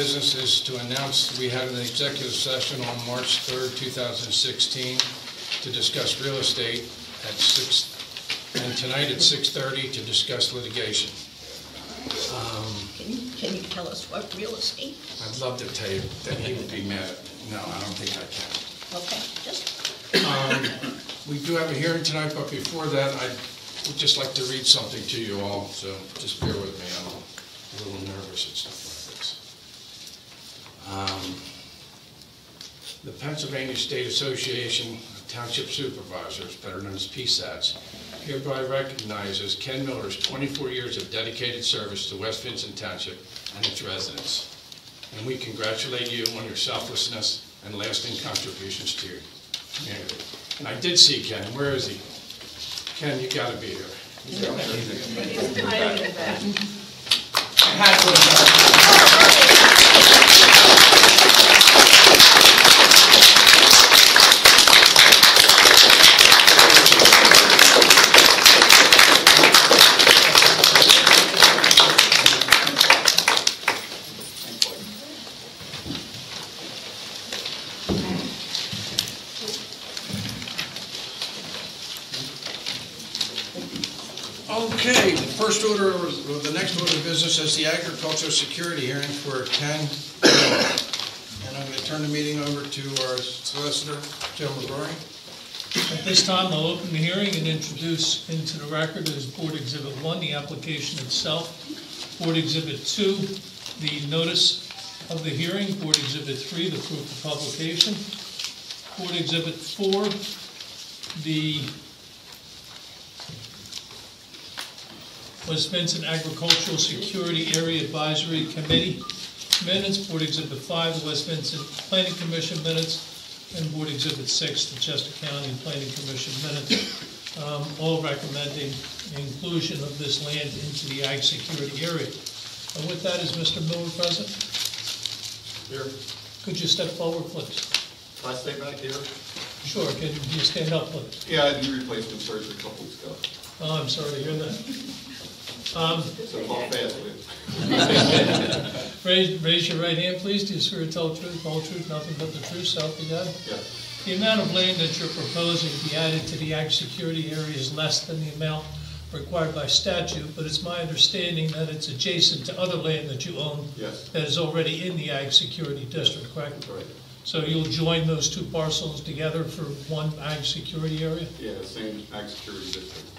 Business is to announce we had an executive session on March 3rd, 2016, to discuss real estate at 6, and tonight at 6:30 to discuss litigation. Um, can you, can you tell us what real estate? I'd love to tell you that he would be mad. No, I don't think I can. Okay, just, um, We do have a hearing tonight, but before that, I would just like to read something to you all, so just bear with me, I'm a little nervous and stuff. Um, The Pennsylvania State Association of Township Supervisors, better known as PSATs, hereby recognizes Ken Miller's 24 years of dedicated service to West Vincent Township and its residents. And we congratulate you on your selflessness and lasting contributions to your community. And I did see Ken, where is he? Ken, you gotta be here. I had to put him back. First order, or the next order of business is the agricultural security hearing for Ken. Miller. And I'm gonna turn the meeting over to our solicitor, Joe McGrory. At this time, I'll open the hearing and introduce into the record as Board Exhibit 1, the application itself. Board Exhibit 2, the notice of the hearing. Board Exhibit 3, the proof of publication. Board Exhibit 4, the West Vincent Agricultural Security Area Advisory Committee minutes. Board Exhibit 5, the West Vincent Planning Commission minutes and Board Exhibit 6, the Chester County Planning Commission minutes, um, all recommending inclusion of this land into the ag security area. And with that, is Mr. Miller present? Here, Could you step forward, please? can I stay back here? Sure, can you stand up, please? Yeah, I had knee replacement surgery a couple weeks ago, Oh, I'm sorry to hear that. Um, so call fast. Raise, raise your right hand, please. Do you swear to tell the truth, the whole truth, nothing but the truth, so help you God? Yeah, The amount of land that you're proposing to be added to the ag security area is less than the amount required by statute, but it's my understanding that it's adjacent to other land that you own yes, that is already in the ag security district, correct? right. So you'll join those two parcels together for one ag security area? Yeah, same ag security district.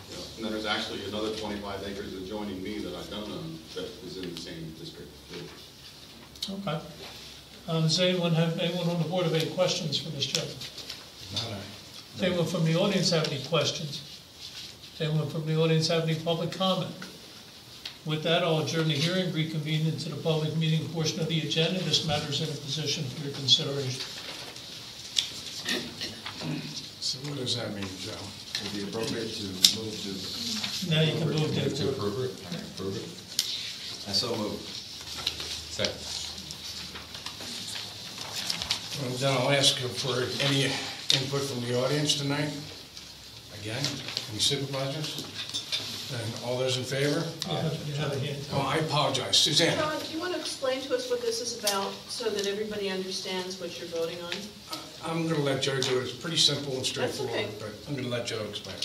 Yeah. And then there's actually another twenty-five acres adjoining me that I don't own that is in the same district. too. Okay. Um, Does anyone have, anyone on the board have any questions for this gentleman? Not Does anyone from the audience have any questions? Does anyone from the audience have any public comment? With that, I'll adjourn the hearing, reconvene into the public meeting portion of the agenda. This matter is in a position for your consideration. So what does that mean, Joe? Would be appropriate to move to. Now you can move to- To approve it, approve it. I so move. Second. Well, Then I'll ask for any input from the audience tonight. Again, any supervisors? And all those in favor? You have you have a hand. Oh, I apologize. Suzanne? John, do you want to explain to us what this is about, so that everybody understands what you're voting on? Uh, I'm gonna let Joe do it. It's pretty simple and straightforward, okay. but I'm gonna let Joe explain.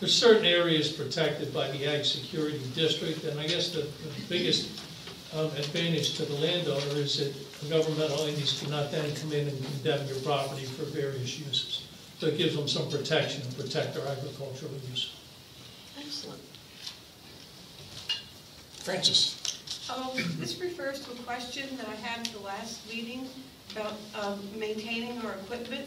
There's certain areas protected by the Ag Security District, and I guess the the biggest um, advantage to the landowner is that governmental entities cannot then come in and condemn your property for various uses. So it gives them some protection and protect their agricultural use. Excellent. Francis? Um, This refers to a question that I had at the last meeting about um, maintaining our equipment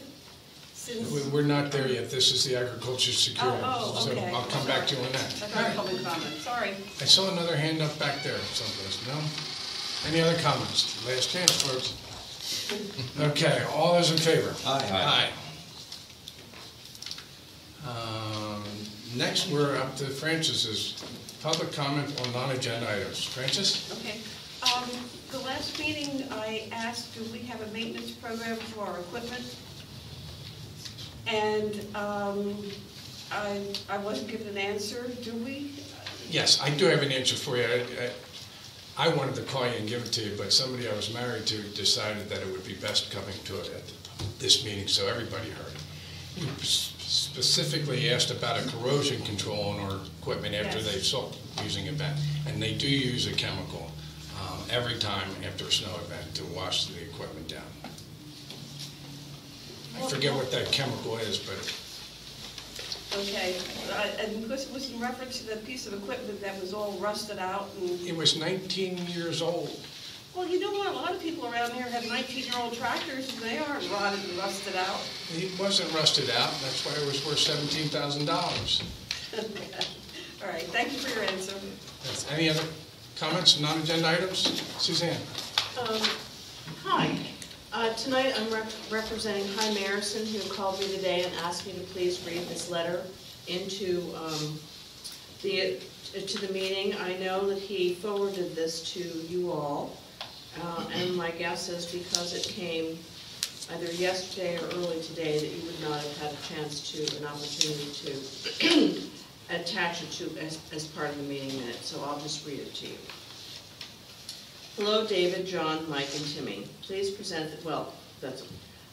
since, We- We're not there yet. This is the agriculture security. Oh, oh, So. I'll come back to you on that. that's our public comment, sorry. I saw another hand up back there someplace, no? Any other comments? Last chance, folks. Okay, all those in favor? Aye. Aye. Um, Next, we're up to Francis's public comment on non-agenda items. Francis? Okay. Um, The last meeting, I asked, do we have a maintenance program for our equipment? And um, I I wasn't given an answer, do we? Yes, I do have an answer for you. I- I- I wanted to call you and give it to you, but somebody I was married to decided that it would be best coming to it at this meeting, so everybody heard. We specifically asked about a corrosion control on our equipment after Yes. they stopped using it back. And they do use a chemical every time after a snow event to wash the equipment down. I forget what that chemical is, but Okay, uh, and this was in reference to the piece of equipment that was all rusted out and, it was 19 years old. well, you know what, a lot of people around here have nineteen-year-old tractors and they aren't rotted and rusted out. It wasn't rusted out, that's why it was worth $17,000. All right, thank you for your answer. Any other comments, non-agenda items? Suzanne? Um, Hi, Uh, tonight I'm rep- representing Hy Myerson, who called me today and asked me to please read this letter into um, the, to the meeting. I know that he forwarded this to you all, uh, and my guess is because it came either yesterday or early today, that you would not have had a chance to, an opportunity to attach it to as, as part of the meeting minutes, so I'll just read it to you. Hello, David, John, Mike, and Timmy. Please present, well, that's,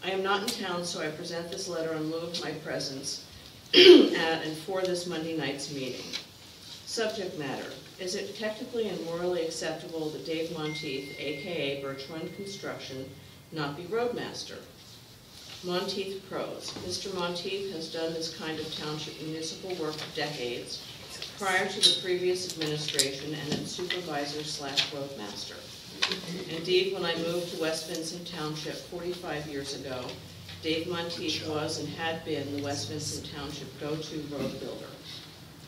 I am not in town, so I present this letter in lieu of my presence at and for this Monday night's meeting. Subject matter, is it technically and morally acceptable that Dave Monteith, AKA Run Construction, not be roadmaster? Monteith pros. Mr. Monteith has done this kind of township municipal work for decades, prior to the previous administration and its supervisor slash roadmaster. Indeed, when I moved to West Vincent Township 45 years ago, Dave Monteith was and had been the West Vincent Township go-to road builder.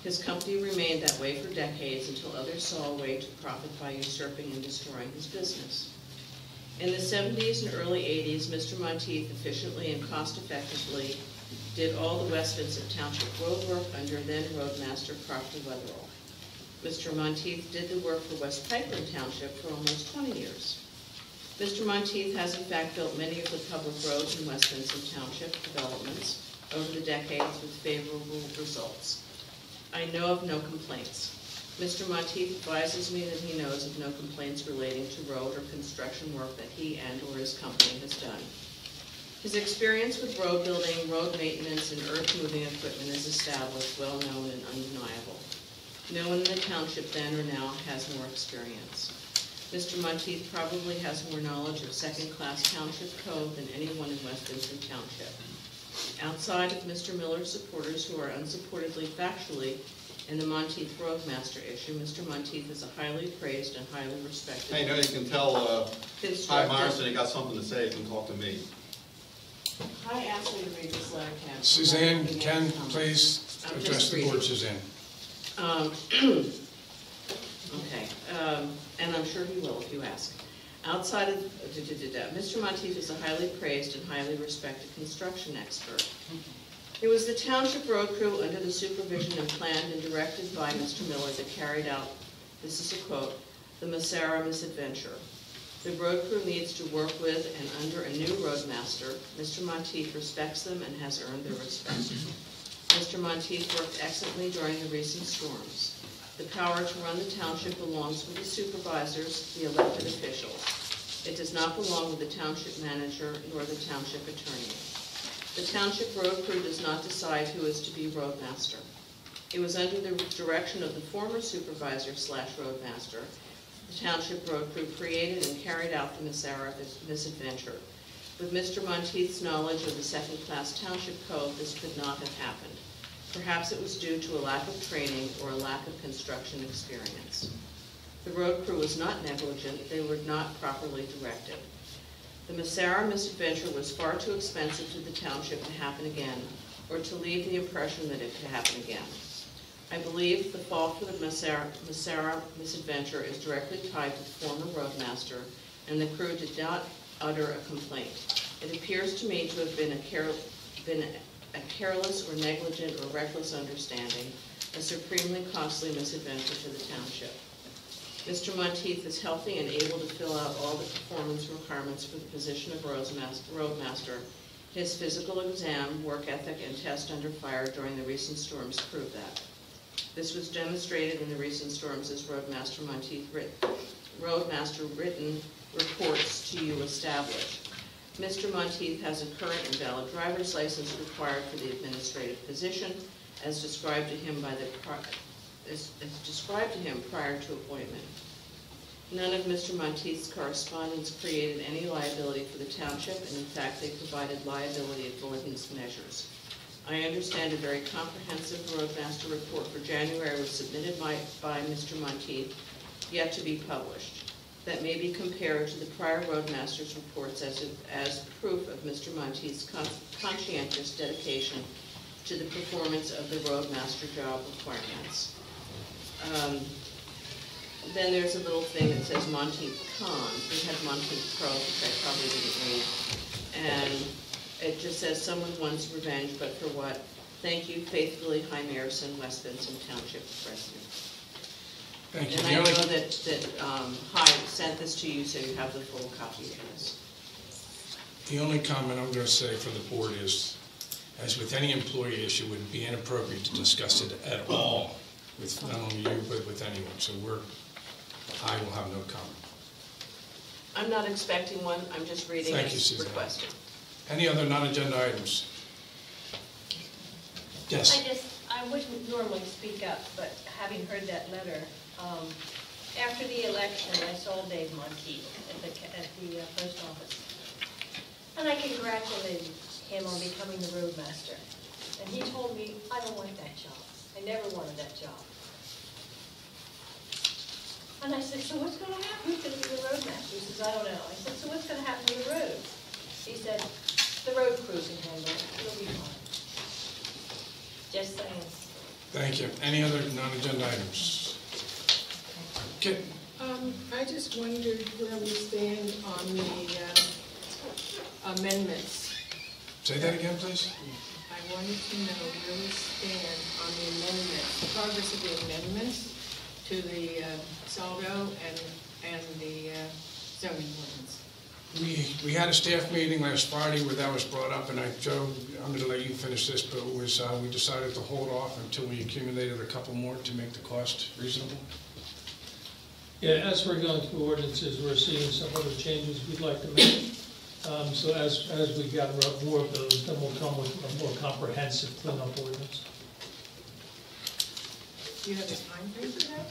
His company remained that way for decades until others saw a way to profit by usurping and destroying his business. In the 70s and early 80s, Mr. Monteith efficiently and cost-effectively did all the West Vincent Township road work under then roadmaster Proctor Weatherall. Mr. Monteith did the work for West Pikeland Township for almost 20 years. Mr. Monteith has in fact built many of the public roads in West Vincent Township developments over the decades with favorable results. I know of no complaints. Mr. Monteith advises me that he knows of no complaints relating to road or construction work that he and/or his company has done. His experience with road building, road maintenance, and earth-moving equipment is established, well-known, and undeniable. No one in the township then or now has more experience. Mr. Monteith probably has more knowledge of second-class township code than anyone in West Vincent Township. Outside of Mr. Miller's supporters who are unsupportedly factually in the Monteith Roadmaster issue, Mr. Monteith is a highly praised and highly respected. Hey, you know, you can tell, uh, Ty constructor. Myerson, you got something to say, you can talk to me. Hi, asked me to read this letter, Ken. Suzanne, giving Ken, any comment. please I'm address just the board, reading. Suzanne. Um, Okay, um, and I'm sure he will if you ask. Outside of, da, da, da, da, Mr. Monteith is a highly praised and highly respected construction expert. It was the township road crew under the supervision and planned and directed by Mr. Miller that carried out, this is a quote, "the Massara misadventure." The road crew needs to work with and under a new roadmaster. Mr. Monteith respects them and has earned their respect. Mr. Monteith worked excellently during the recent storms. The power to run the township belongs with the supervisors, the elected officials. It does not belong with the township manager nor the township attorney. The township road crew does not decide who is to be roadmaster. It was under the direction of the former supervisor slash roadmaster, the township road crew created and carried out the misadventure. With Mr. Monteith's knowledge of the second-class township code, this could not have happened. Perhaps it was due to a lack of training or a lack of construction experience. The road crew was not negligent, they were not properly directed. The Massara misadventure was far too expensive to the township to happen again, or to leave the impression that it could happen again. I believe the fault for the Massara, misadventure is directly tied to the former roadmaster, and the crew did not utter a complaint. It appears to me to have been a care, been a careless or negligent or reckless understanding, a supremely costly misadventure to the township. Mr. Monteith is healthy and able to fill out all the performance requirements for the position of roadmaster. His physical exam, work ethic, and test under fire during the recent storms prove that. This was demonstrated in the recent storms as Roadmaster Monteith writ- roadmaster written reports to you establish. Mr. Monteith has a current and valid driver's license required for the administrative position as described to him by the, as as described to him prior to appointment. None of Mr. Monteith's correspondence created any liability for the township, and in fact, they provided liability avoidance measures. I understand a very comprehensive roadmaster report for January was submitted by, by Mr. Monteith, yet to be published. That may be compared to the prior roadmaster's reports as, as proof of Mr. Monteith's con- conscientious dedication to the performance of the roadmaster job requirements. Um, Then there's a little thing that says Monteith Con, we had Monteith Pro, which I probably didn't read. And it just says, someone wants revenge, but for what? Thank you faithfully, Hi Harrison, West Vincent Township President. Thank you. And I know that, that, um, Hi sent this to you, so you have the full copy of this. The only comment I'm going to say for the board is, as with any employee issue, it would be inappropriate to discuss it at all with not only you, but with anyone. So we're, I will have no comment. I'm not expecting one, I'm just reading Thank you, as Suzanne. requested. Any other non-agenda items? Yes. I just, I wouldn't normally speak up, but having heard that letter, um, after the election, I saw Dave Monteith at the, ca- at the uh, post office. And I congratulated him on becoming the roadmaster. And he told me, I don't want that job. I never wanted that job. And I said, so what's gonna happen? Who's gonna be the roadmaster? He says, I don't know. I said, so what's gonna happen to the road? He said, the road crew can handle it. It'll be fine. Just saying. Thank you. Any other non-agenda items? Okay, Um, I just wondered where we stand on the uh, amendments. say that again, please. I wanted to know where we stand on the amendments, the progress of the amendments to the uh, Saldo and, and the uh, zoning ordinance. We, we had a staff meeting last Friday where that was brought up, and I, Joe, I'm gonna let you finish this, but it was, uh, we decided to hold off until we accumulated a couple more to make the cost reasonable. Yeah, as we're going through ordinances, we're seeing some other changes we'd like to make. Um, So as, as we gather up more of those, then we'll come with a more comprehensive cleanup ordinance. Do you have a time frame for that?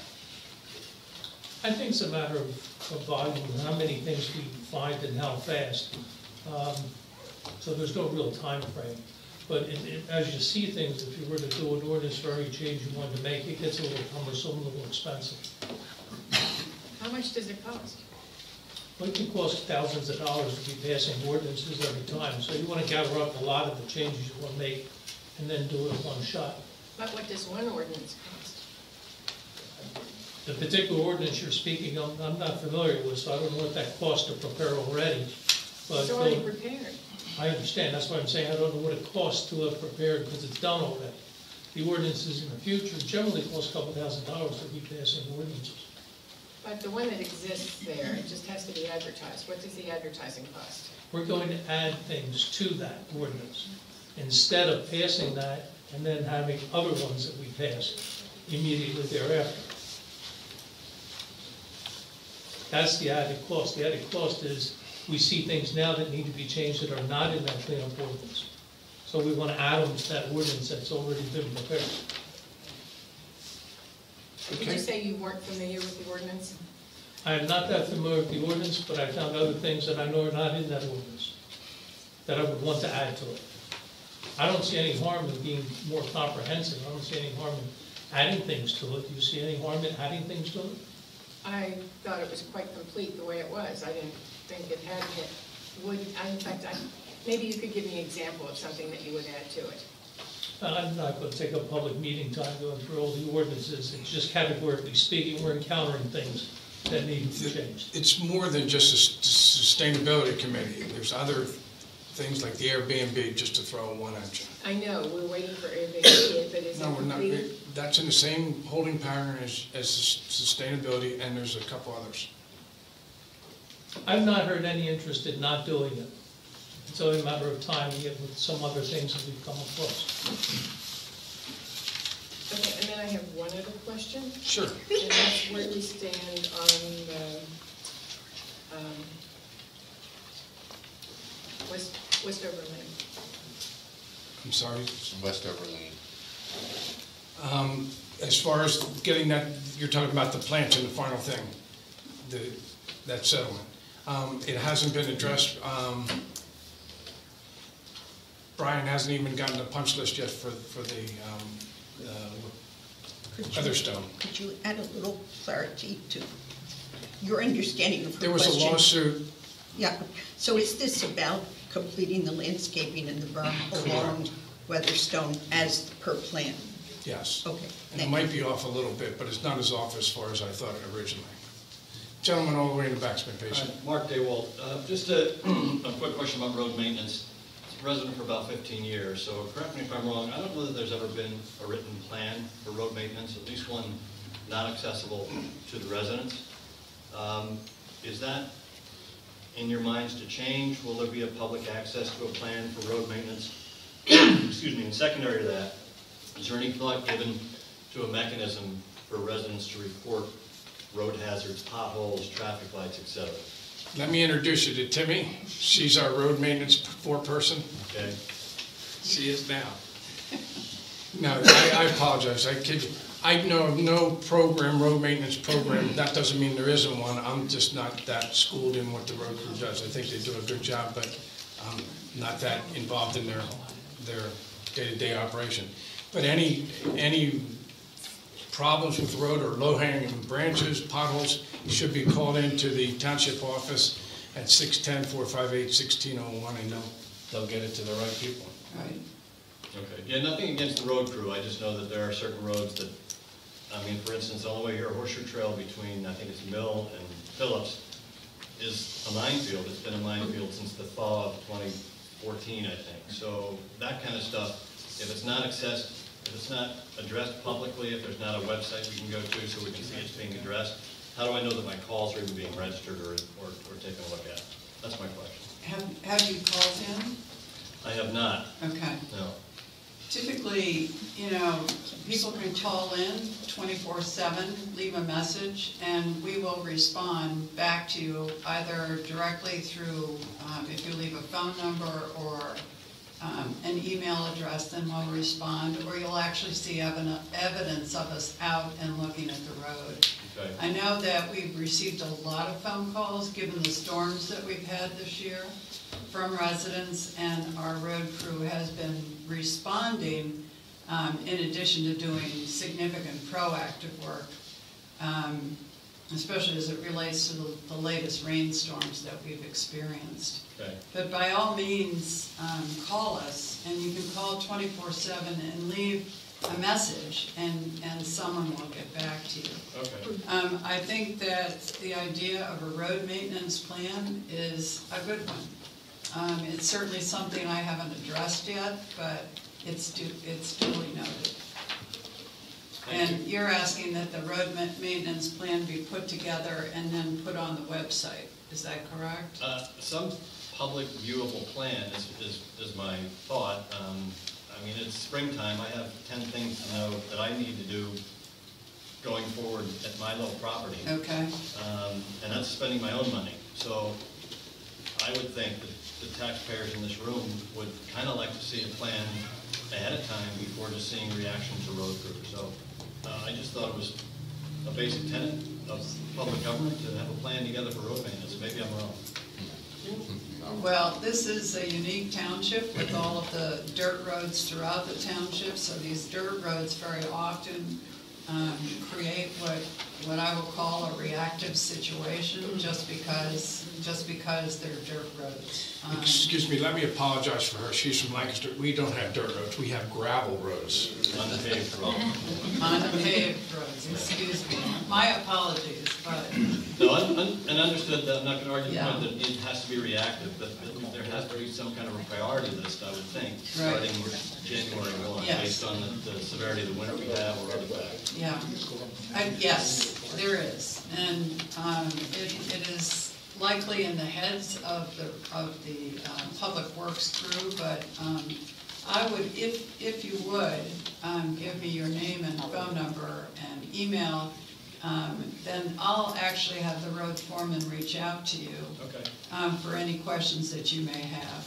I think it's a matter of of volume, and how many things we find and how fast. Um, So there's no real time frame. But it- it- as you see things, if you were to do an ordinance for every change you wanted to make, it gets a little cumbersome, a little expensive. How much does it cost? Well, It can cost thousands of dollars to be passing ordinances every time, so you want to gather up a lot of the changes you want to make and then do it in one shot. But what does one ordinance cost? The particular ordinance you're speaking of, I'm not familiar with, so I don't know what that cost to prepare already. But It's already uh, prepared. I understand, that's why I'm saying I don't know what it costs to have prepared, because it's done already. The ordinances in the future generally cost a couple thousand dollars to be passing ordinances. But the one that exists there, it just has to be advertised. What does the advertising cost? We're going to add things to that ordinance, instead of passing that and then having other ones that we pass immediately thereafter. That's the added cost. The added cost is, we see things now that need to be changed that are not in that cleanup ordinance. So we want to add them to that ordinance that's already been prepared. Did Okay. you say you weren't familiar with the ordinance? I am not that familiar with the ordinance, but I found other things that I know are not in that ordinance, that I would want to add to it. I don't see any harm in being more comprehensive, I don't see any harm in adding things to it. Do you see any harm in adding things to it? I thought it was quite complete the way it was. I didn't think it had hit. Would, I- in fact, I, maybe you could give me an example of something that you would add to it. I'm not going to take up public meeting time going through all the ordinances, it's just categorically speaking, we're encountering things that need to be changed. It's more than just a s- sustainability committee. There's other things like the Airbnb, just to throw one at you. I know, we're waiting for Airbnb, but is it No, we're not, complete? that's in the same holding pattern as, as sustainability, and there's a couple others. I've not heard any interest in not doing it. It's only a matter of time, yet with some other things that we've come across. Okay, and then I have one other question, Sure. and that's where we stand on the, um, West, Westover Lane. I'm sorry. Westover Lane. Um, As far as getting that, you're talking about the plant and the final thing, the, that settlement. Um, It hasn't been addressed. Um, Brian hasn't even gotten the punch list yet for, for the um, uh, Could you- Weatherstone. Could you add a little clarity to your understanding of her There was a lawsuit, Yeah, so is this about completing the landscaping and the berm along Weatherstone as per plan? yes. Okay, And it thank you. might be off a little bit, but it's not as off as far as I thought originally. Gentleman all the way in the back's been patient. Hi, Mark Daywalt. Uh, Just a, a quick question about road maintenance. Resident for about 15 years, so correct me if I'm wrong, I don't know that there's ever been a written plan for road maintenance, at least one not accessible to the residents. Um, Is that in your minds to change? Will there be a public access to a plan for road maintenance? Excuse me, and secondary to that, is there any thought given to a mechanism for residents to report road hazards, potholes, traffic lights, etc.? Let me introduce you to Timmy. She's our road maintenance foreperson. Okay? She is now. No, I, I apologize, I kid you. I know of no program, road maintenance program, that doesn't mean there isn't one, I'm just not that schooled in what the road crew does. I think they do a good job, but I'm not that involved in their, their day-to-day operation. But any, any problems with the road or low-hanging branches, potholes, should be called into the township office at 610-458-1601, and they'll, they'll get it to the right people. Right. Okay, yeah, nothing against the road crew, I just know that there are certain roads that, I mean, for instance, all the way here, Horseshoe Trail between, I think it's Mill and Phillips, is a minefield, it's been a minefield since the thaw of 2014, I think. So that kind of stuff, if it's not accessed, if it's not addressed publicly, if there's not a website we can go to so we can see it's being addressed, how do I know that my calls are even being registered or, or or taken a look at? That's my question. Have, have you called in? I have not, Okay. no. Typically, you know, people can call in twenty-four seven, leave a message, and we will respond back to you either directly through, um, if you leave a phone number or, um, an email address, then we'll respond, or you'll actually see eviden- evidence of us out and looking at the road. Okay. I know that we've received a lot of phone calls, given the storms that we've had this year, from residents, and our road crew has been responding, um, in addition to doing significant proactive work, um, especially as it relates to the, the latest rainstorms that we've experienced. Okay. But by all means, um, call us, and you can call twenty-four seven and leave a message, and, and someone will get back to you. Okay. Um, I think that the idea of a road maintenance plan is a good one. Um, it's certainly something I haven't addressed yet, but it's du, it's duly noted. Thank And you're asking that the road ma- maintenance plan be put together and then put on the website, is that correct? Uh, Some public viewable plan is, is, is my thought. Um, I mean, it's springtime, I have ten things to know that I need to do going forward at my little property. Okay, Um, And that's spending my own money. So I would think that the taxpayers in this room would kind of like to see a plan ahead of time before just seeing reaction to road crew. So uh, I just thought it was a basic tenet of public government to have a plan together for road maintenance. Maybe I'm wrong. well, this is a unique township with all of the dirt roads throughout the township, so these dirt roads very often um, create what, what I will call a reactive situation, just because, just because they're dirt roads. Um, Excuse me, let me apologize for her. She's from Lancaster. We don't have dirt roads, we have gravel roads. Unpaved road. Unpaved roads, excuse me, my apologies, but, No, un- un- and understood that, I'm not gonna argue the point that it has to be reactive, but but there has to be some kind of a priority list, I would think, starting with January one, Yes. based on the the severity of the winter we have or other factors. yeah. I- Yes, there is, and um, it it is likely in the heads of the, of the uh, Public Works crew, but um, I would, if, if you would, um, give me your name and phone number and email, um, then I'll actually have the road foreman reach out to you, Okay. um, for any questions that you may have.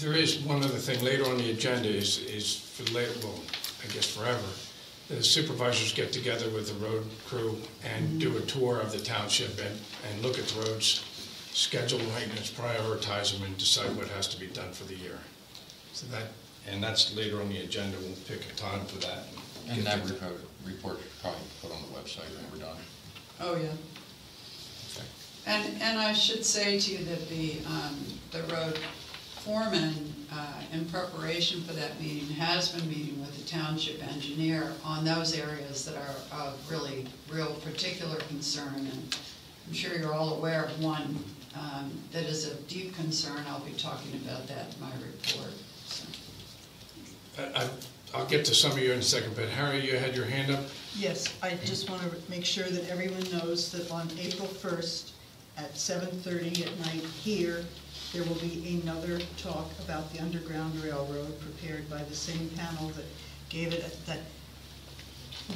There is one other thing, later on the agenda is, is for later, well, I guess forever, the supervisors get together with the road crew and do a tour of the township and, and look at the roads, schedule maintenance, prioritize them, and decide what has to be done for the year. So that, and that's later on the agenda, we'll pick a time for that. And get that report, report should probably put on the website when we're done. Oh, yeah. Okay. And, and I should say to you that the, um, the road foreman, uh, in preparation for that meeting, has been meeting with the township engineer on those areas that are of really, real particular concern. And I'm sure you're all aware of one, um, that is of deep concern. I'll be talking about that in my report, so. I, I- I'll get to some of you in a second, but Harry, you had your hand up? Yes, I just want to make sure that everyone knows that on April 1st at 7:30 at night here, there will be another talk about the Underground Railroad prepared by the same panel that gave it that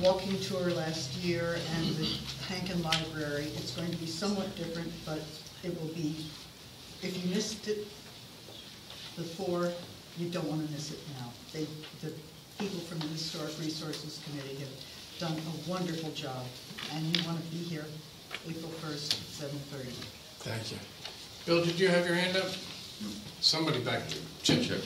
walking tour last year and the Hankin Library. It's going to be somewhat different, but it will be, if you missed it before, you don't want to miss it now. They, the people from the Historic Resources Committee have done a wonderful job, and you want to be here April 1st at 7:30. Thank you. Bill, did you have your hand up? Somebody back there. Chip, Chip.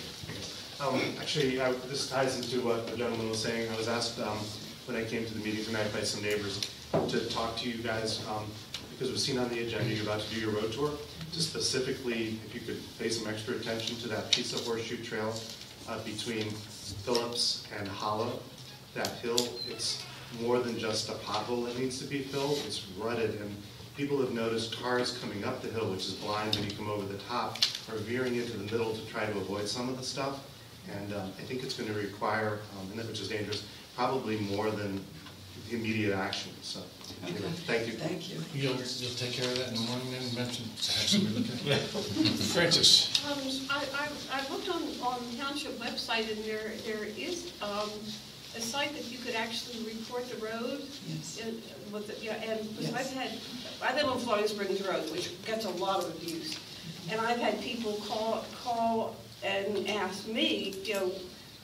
Um, Actually, I- this ties into what the gentleman was saying. I was asked um, when I came to the meeting tonight by some neighbors to talk to you guys, um, because we've seen on the agenda, you're about to do your road tour, to specifically, if you could pay some extra attention to that piece of horseshoe trail uh, between Phillips and Hollow. That hill, it's more than just a pothole that needs to be filled, it's rutted, and people have noticed cars coming up the hill, which is blind when you come over the top, are veering into the middle to try to avoid some of the stuff. And um, I think it's going to require, um, and that which is dangerous, probably more than the immediate action, so. anyway, Thank you. Thank you. You'll, you'll take care of that in the morning then, mention, have somebody look at it? Francis? Um, I, I, I looked on, on the township website and there, there is, um, a site that you could actually report the road. Yes. And with, the- yeah, and, because Yes. I've had, I live on Flowing Springs Road, which gets a lot of abuse. And I've had people call, call and ask me, you know,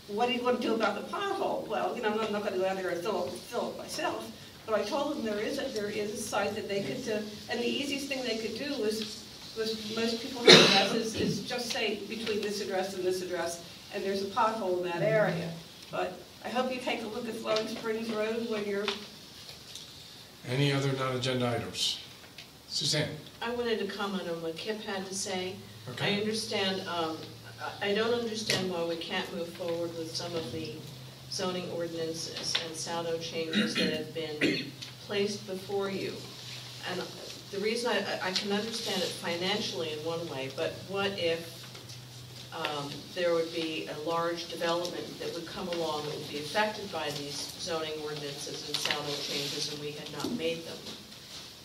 what are you gonna do about the pothole? Well, you know, I'm not gonna go out there and fill it, fill it myself. But I told them there is, a there is a site that they could, uh, and the easiest thing they could do is, was most people have addresses, is just say between this address and this address, and there's a pothole in that area. But I hope you take a look at Flowing Springs Road when you're Any other non-agenda items? Suzanne? I wanted to comment on what Kip had to say. I Okay. understand, um, I I don't understand why we can't move forward with some of the zoning ordinances and saldo changes that have been placed before you. And the reason I, I can understand it financially in one way, but what if um, there would be a large development that would come along that would be affected by these zoning ordinances and saldo changes, and we had not made them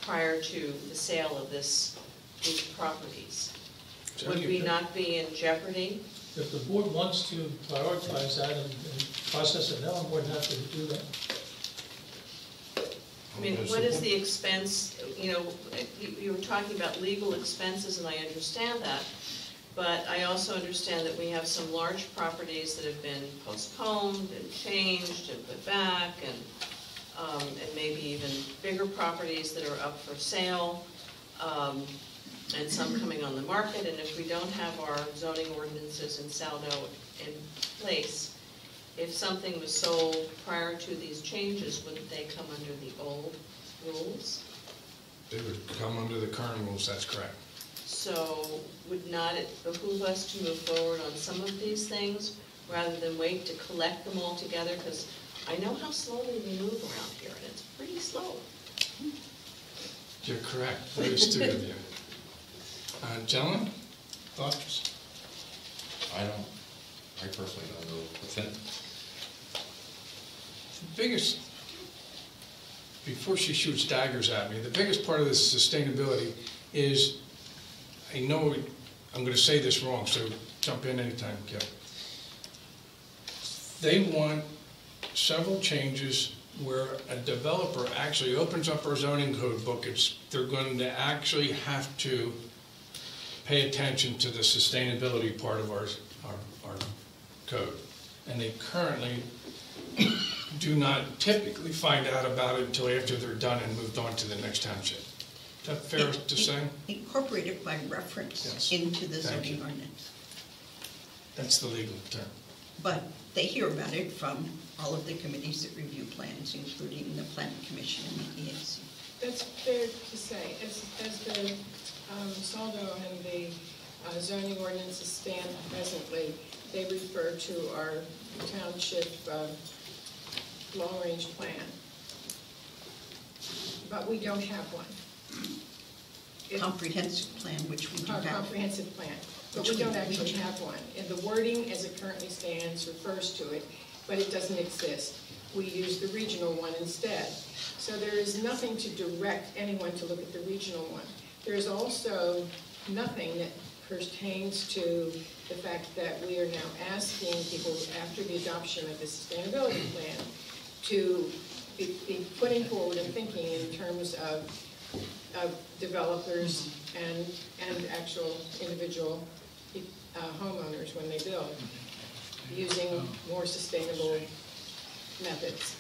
prior to the sale of this, these properties? Would we not be in jeopardy? If the board wants to prioritize that and and process it now, I'm more than happy to do that. I mean, what is the expense, you know, you, you were talking about legal expenses, and I understand that, but I also understand that we have some large properties that have been postponed and changed and put back, and, um, and maybe even bigger properties that are up for sale, um, and some coming on the market, and if we don't have our zoning ordinances and saldo in place, if something was sold prior to these changes, wouldn't they come under the old rules? They would come under the current rules, that's correct. So would not it behoove us to move forward on some of these things rather than wait to collect them all together? Because I know how slowly we move around here, and it's pretty slow. You're correct, very astute of you. Uh, Gentlemen, thoughts? I don't, I personally don't know what's in it. The biggest, before she shoots daggers at me, the biggest part of this sustainability is, I know, I'm gonna say this wrong, so jump in anytime, Kip. They want several changes where a developer actually opens up our zoning code book, it's, they're going to actually have to pay attention to the sustainability part of our, our, our code. And they currently do not typically find out about it until after they're done and moved on to the next township. Is that fair to say? Incorporated by reference Yes. into the Thank zoning you. ordinance. That's the legal term. But they hear about it from all of the committees that review plans, including the planning commission and the EAC. That's fair to say, as, as the um, Saldo and the uh, zoning ordinances stand presently, they refer to our township uh, long-range plan. But we don't have one. Comprehensive plan, which we do Our have. comprehensive plan, but Which we we- don't we actually do. have one. And the wording as it currently stands refers to it, but it doesn't exist. We use the regional one instead. So there is nothing to direct anyone to look at the regional one. There is also nothing that pertains to the fact that we are now asking people, after the adoption of the sustainability plan, to be be putting forward and thinking in terms of of developers and, and actual individual uh, homeowners when they build, using more sustainable methods.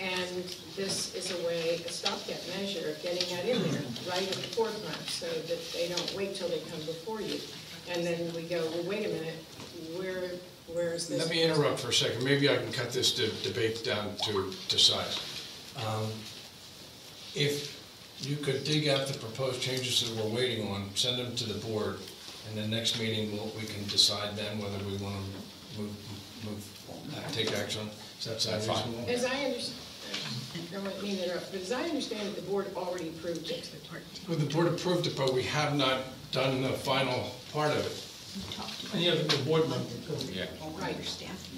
And this is a way, a stopgap measure of getting that in there, right at the forefront, so that they don't wait till they come before you. And then we go, well, wait a minute, where, where is this? Let me interrupt for a second. Maybe I can cut this de- debate down to, to size. Um, If you could dig out the proposed changes that we're waiting on, send them to the board, and the next meeting, we'll- we can decide then whether we want to move, move, uh, take action. Does that sound reasonable? As I understand, I don't mean to interrupt, but as I understand it, the board already approved it. Well, the board approved it, but we have not done the final part of it. And you have the board member. Yeah. Right.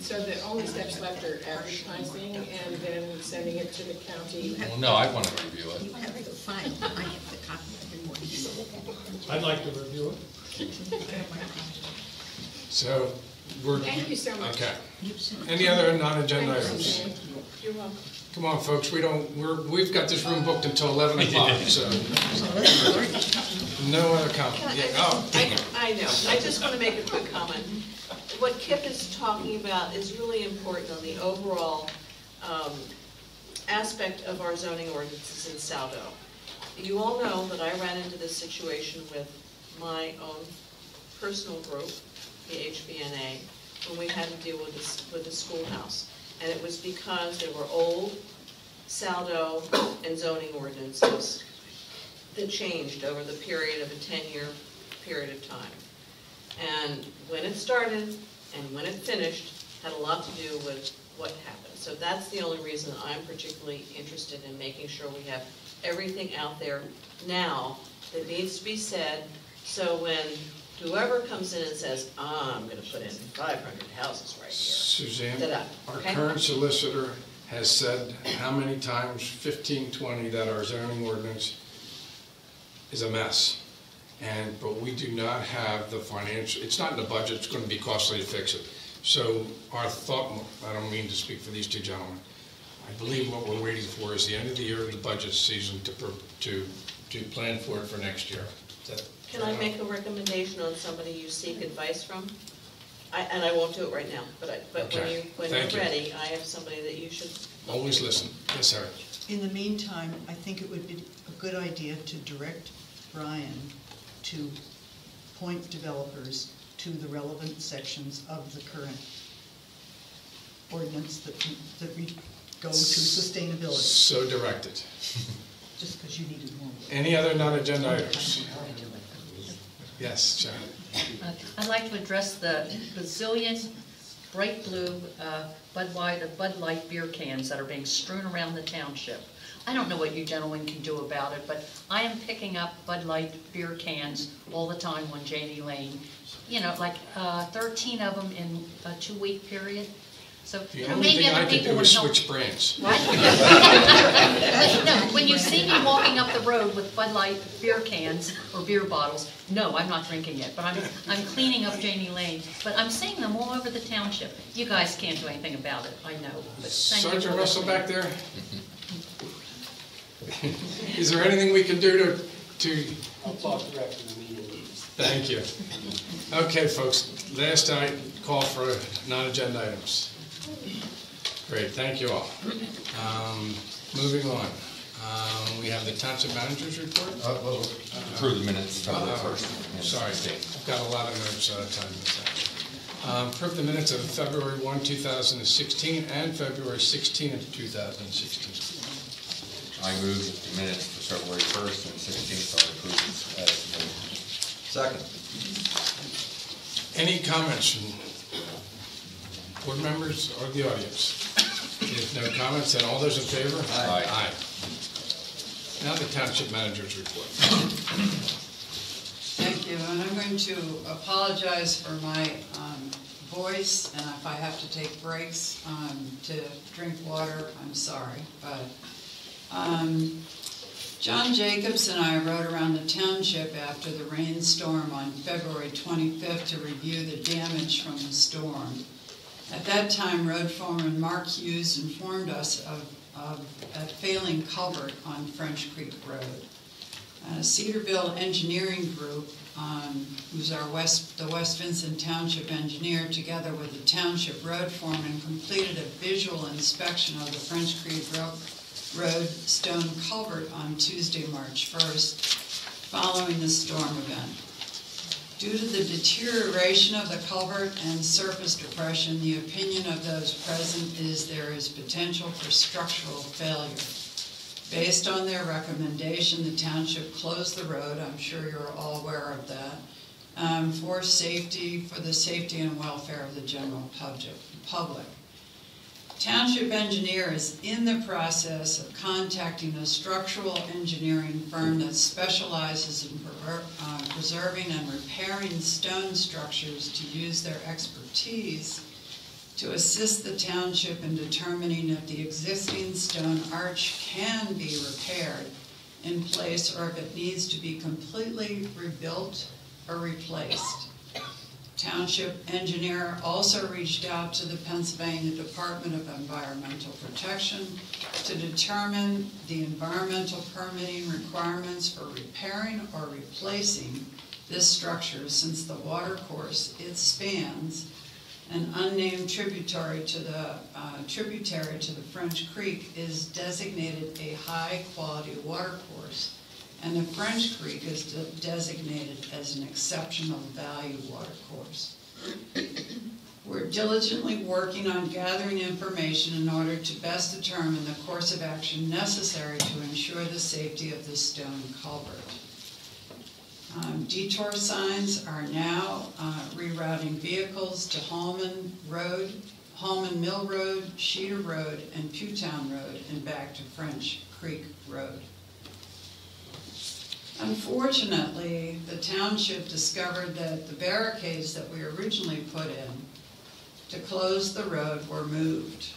So the only steps left are advertising and then sending it to the county. Well, no, I want to review You have the file, I have the copy of the ordinance. I'd like to review it. So, we're. Thank you so much. Okay. You've seen it. Any other non-agenda items? You're welcome. Come on, folks, we don't, we're, we've got this room booked until 11 o'clock, so no other comment. Can I- Yeah, Oh, I, I know, I just want to make a quick comment. What Kip is talking about is really important on the overall um, aspect of our zoning ordinances in Saldo. You all know that I ran into this situation with my own personal group, the HBNA, when we had to deal with this, with the schoolhouse. And it was because there were old Saldo and zoning ordinances that changed over the period of a ten-year period of time. And when it started and when it finished had a lot to do with what happened. So that's the only reason I'm particularly interested in making sure we have everything out there now that needs to be said, so when whoever comes in and says, "Ah, I'm gonna put in five hundred houses right here. Suzanne, our okay? current solicitor has said how many times, 15, 20, that our zoning ordinance is a mess. And, but we do not have the financial, it's not in the budget, it's gonna be costly to fix it. So our thought, I don't mean to speak for these two gentlemen, I believe what we're waiting for is the end of the year of the budget season to, pro- to, to plan for it for next year. Is that Can I make a recommendation on somebody you seek advice from? I, and I won't do it right now, but I, but when Okay, you, when thank you're you. ready, I have somebody that you should. Always listen. Yes, Harry. In the meantime, I think it would be a good idea to direct Brian to point developers to the relevant sections of the current ordinance that, that we go to sustainability, So directed. just because you needed more. Any other non-agenda items? Yes, Sharon. Uh, I'd like to address the bazillion bright blue uh, Bud or Bud Light beer cans that are being strewn around the township. I don't know what you gentlemen can do about it, but I am picking up Bud Light beer cans all the time on Janie Lane. You know, like uh, 13 of them in a two-week period. So, The only maybe thing I other could people do would is help. switch brands. What? No, when you see me walking up the road with Bud Light beer cans or beer bottles, no, I'm not drinking it, but I'm, I'm cleaning up Janie Lane. But I'm seeing them all over the township. You guys can't do anything about it, I know, but thank you Sergeant for Russell listening. back there? Is there anything we can do to, to, I'll talk to after the meeting. thank you. Okay, folks, last night, call for non-agenda items. Great, thank you all. Um, Moving on, Um, we have the township manager's report. Uh, well, Approve the minutes from Uh, first. Sorry, I've got a lot of notes, uh, time to out. Um, Approve the minutes of February 1, 2016, and February 16, of 2016. I move that the minutes for February first and sixteenth are approved as submitted. Second. Any comments from board members or the audience? If no comments, then all those in favor? Aye. Aye. Now the township manager's report. Thank you, and I'm going to apologize for my um, voice, and if I have to take breaks um, to drink water, I'm sorry, but um, John Jacobs and I rode around the township after the rainstorm on February 25th to review the damage from the storm. At that time, road foreman Mark Hughes informed us of, of a failing culvert on French Creek Road. Uh, Cedarville Engineering Group, um, who's our West, the West Vincent Township engineer, together with the township road foreman, completed a visual inspection of the French Creek Ro- Road stone culvert on Tuesday, March 1st, following the storm event. Due to the deterioration of the culvert and surface depression, the opinion of those present is there is potential for structural failure. Based on their recommendation, the township closed the road, I'm sure you're all aware of that, um, for safety, for the safety and welfare of the general public. Township engineer is in the process of contacting a structural engineering firm that specializes in uh, preserving and repairing stone structures to use their expertise to assist the township in determining if the existing stone arch can be repaired in place or if it needs to be completely rebuilt or replaced. Township engineer also reached out to the Pennsylvania Department of Environmental Protection to determine the environmental permitting requirements for repairing or replacing this structure since the water course it spans, an unnamed tributary to the, uh, tributary to the French Creek is designated a high-quality water course and the French Creek is de- designated as an exceptional value water course. We're diligently working on gathering information in order to best determine the course of action necessary to ensure the safety of this stone culvert. Um, Detour signs are now uh, rerouting vehicles to Holman Road, Holman Mill Road, Sheeter Road, and Pughtown Road, and back to French Creek Road. Unfortunately, the township discovered that the barricades that we originally put in to close the road were moved.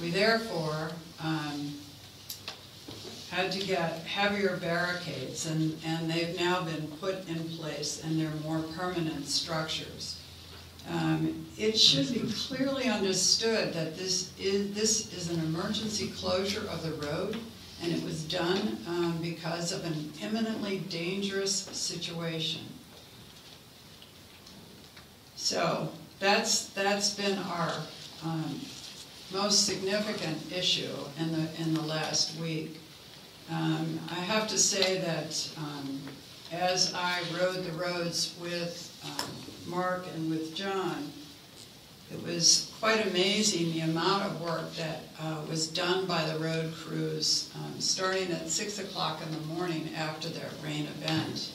We therefore um, had to get heavier barricades, and, and they've now been put in place, and they're more permanent structures. Um, It should be clearly understood that this is, this is an emergency closure of the road, and it was done um, because of an imminently dangerous situation. So that's, that's been our um, most significant issue in the, in the last week. Um, I have to say that um, as I rode the roads with um, Mark and with John, it was quite amazing the amount of work that uh, was done by the road crews, um, starting at six o'clock in the morning after their rain event.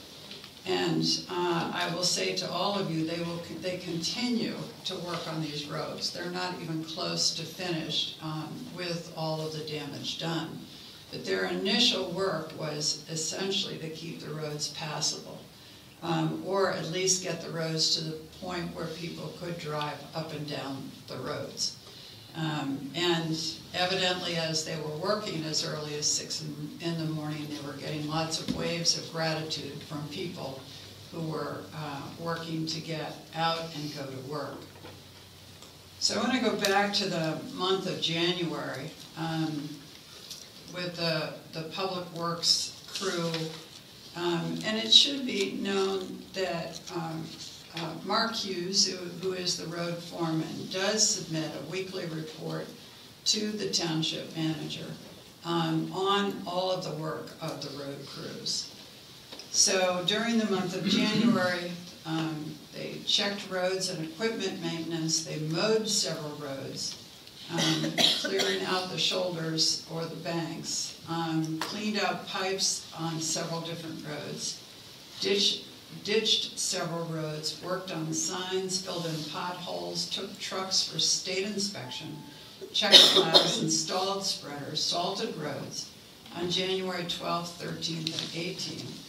And uh, I will say to all of you, they will, they continue to work on these roads. They're not even close to finished um, with all of the damage done. But their initial work was essentially to keep the roads passable, um, or at least get the roads to the point where people could drive up and down the roads. Um, And evidently, as they were working as early as six in, in the morning, they were getting lots of waves of gratitude from people who were uh, working to get out and go to work. So I want to go back to the month of January um, with the, the Public Works crew. Um, And it should be known that um, uh, Mark Hughes, who who is the road foreman, does submit a weekly report to the township manager um, on all of the work of the road crews. So during the month of January, um, they checked roads and equipment maintenance, they mowed several roads, um, clearing out the shoulders or the banks, um, cleaned out pipes on several different roads, ditched, ditched several roads, worked on signs, filled in potholes, took trucks for state inspection, checked plows, installed spreaders, salted roads on January 12th, 13th, and 18th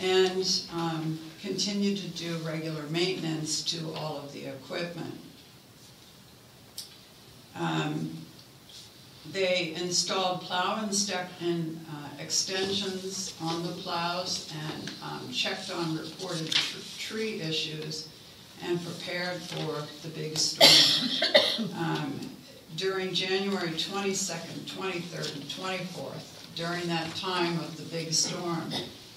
and um, continue to do regular maintenance to all of the equipment. Um, They installed plow instec- and uh, extensions on the plows and um, checked on reported tr- tree issues and prepared for the big storm. Um, During January 22nd, 23rd, and 24th, during that time of the big storm,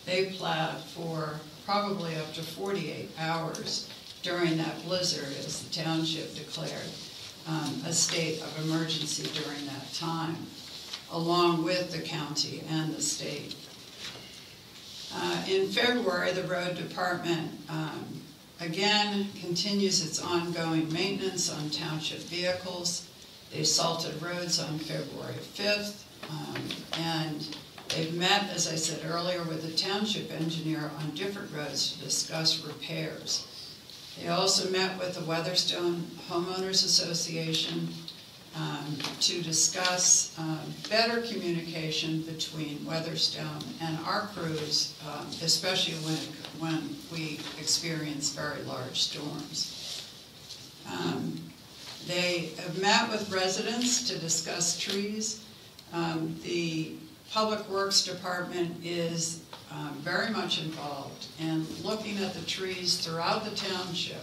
they plowed for probably up to 48 hours during that blizzard as the township declared um, a state of emergency during that time, along with the county and the state. Uh, In February, the road department um, again continues its ongoing maintenance on township vehicles. They salted roads on February 5th, um, and they've met, as I said earlier, with the township engineer on different roads to discuss repairs. They also met with the Weatherstone Homeowners Association um, to discuss um, better communication between Weatherstone and our crews, um, especially when, when we experience very large storms. Um, They have met with residents to discuss trees. Um, The Public Works Department is um, very much involved in looking at the trees throughout the township.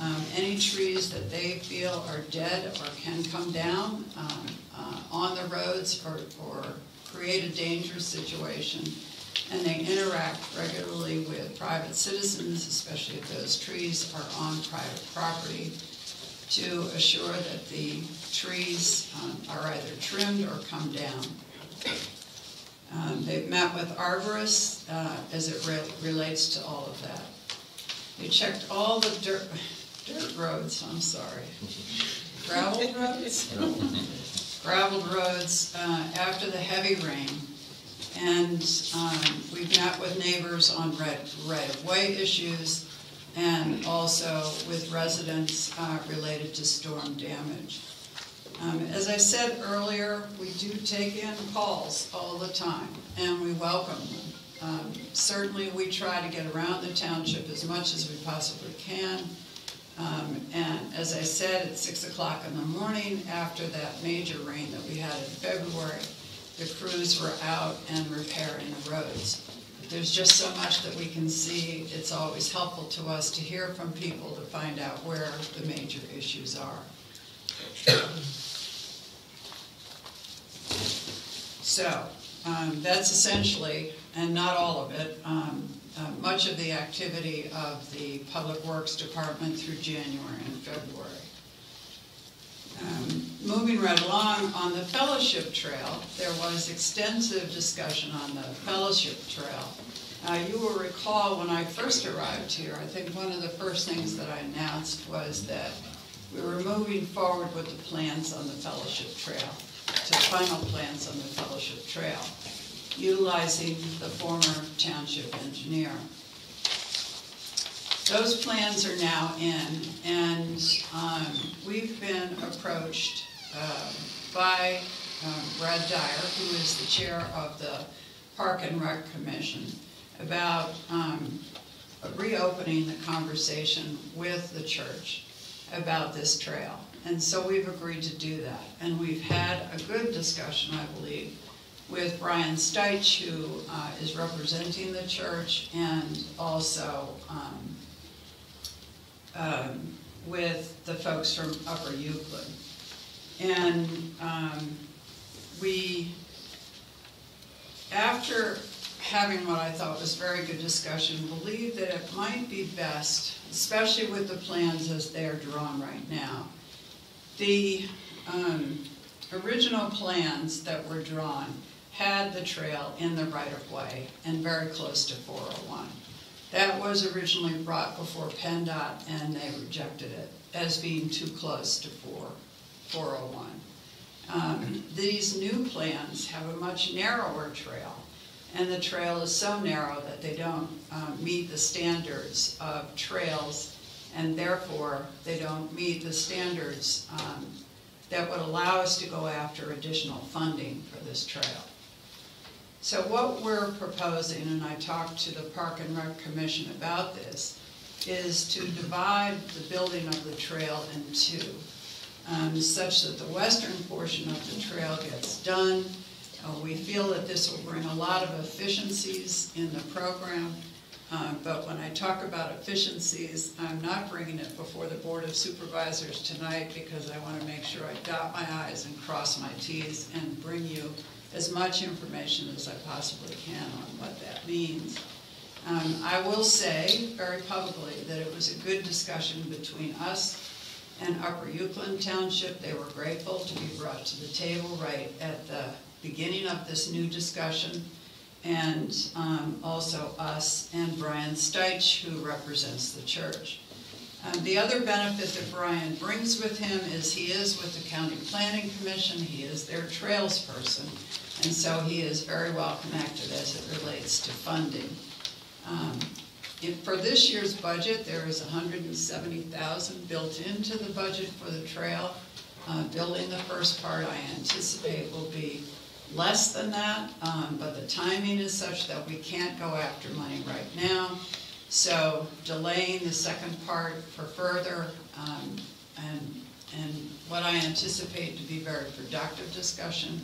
Um, Any trees that they feel are dead or can come down um, uh, on the roads or, or create a dangerous situation. And they interact regularly with private citizens, especially if those trees are on private property, to assure that the trees um, are either trimmed or come down. Um, They've met with arborists uh, as it re- relates to all of that. They checked all the dirt, dirt roads, I'm sorry. Gravel roads? Gravel roads uh, after the heavy rain. And um, we've met with neighbors on right, right-of-way issues and also with residents uh, related to storm damage. Um, As I said earlier, we do take in calls all the time, and we welcome them. Um, Certainly, we try to get around the township as much as we possibly can. Um, And as I said, at six o'clock in the morning, after that major rain that we had in February, the crews were out and repairing the roads. There's just so much that we can see, it's always helpful to us to hear from people to find out where the major issues are. So, um, that's essentially, and not all of it, um, uh, much of the activity of the Public Works Department through January and February. Um, Moving right along, on the Fellowship Trail, there was extensive discussion on the Fellowship Trail. Uh, You will recall when I first arrived here, I think one of the first things that I announced was that we were moving forward with the plans on the Fellowship Trail, to final plans on the Fellowship Trail, utilizing the former township engineer. Those plans are now in, and um, we've been approached um, by um, Brad Dyer, who is the chair of the Park and Rec Commission, about um, reopening the conversation with the church. about this trail. And so we've agreed to do that. And we've had a good discussion, I believe, with Brian Styche, who uh, is representing the church, and also um, um, with the folks from Upper Uwchlan. And um, we, after having what I thought was very good discussion, believe that it might be best, especially with the plans as they're drawn right now. The um, original plans that were drawn had the trail in the right-of-way and very close to 401. That was originally brought before PennDOT and they rejected it as being too close to 4, 401. Um, These new plans have a much narrower trail and the trail is so narrow that they don't um, meet the standards of trails, and therefore, they don't meet the standards um, that would allow us to go after additional funding for this trail. So what we're proposing, and I talked to the Park and Rec Commission about this, is to divide the building of the trail in two, um, such that the western portion of the trail gets done, uh, We feel that this will bring a lot of efficiencies in the program, um, but when I talk about efficiencies, I'm not bringing it before the Board of Supervisors tonight because I want to make sure I dot my i's and cross my t's and bring you as much information as I possibly can on what that means. Um, I will say very publicly that it was a good discussion between us and Upper Uwchlan Township. They were grateful to be brought to the table right at the beginning of this new discussion, and um, also us and Brian Styche, who represents the church. Um, The other benefit that Brian brings with him is he is with the County Planning Commission, he is their trails person, and so he is very well connected as it relates to funding. Um, For this year's budget, there is 170,000 built into the budget for the trail. Uh, Building the first part, I anticipate will be less than that, um, but the timing is such that we can't go after money right now. So delaying the second part for further, um, and, and what I anticipate to be very productive discussion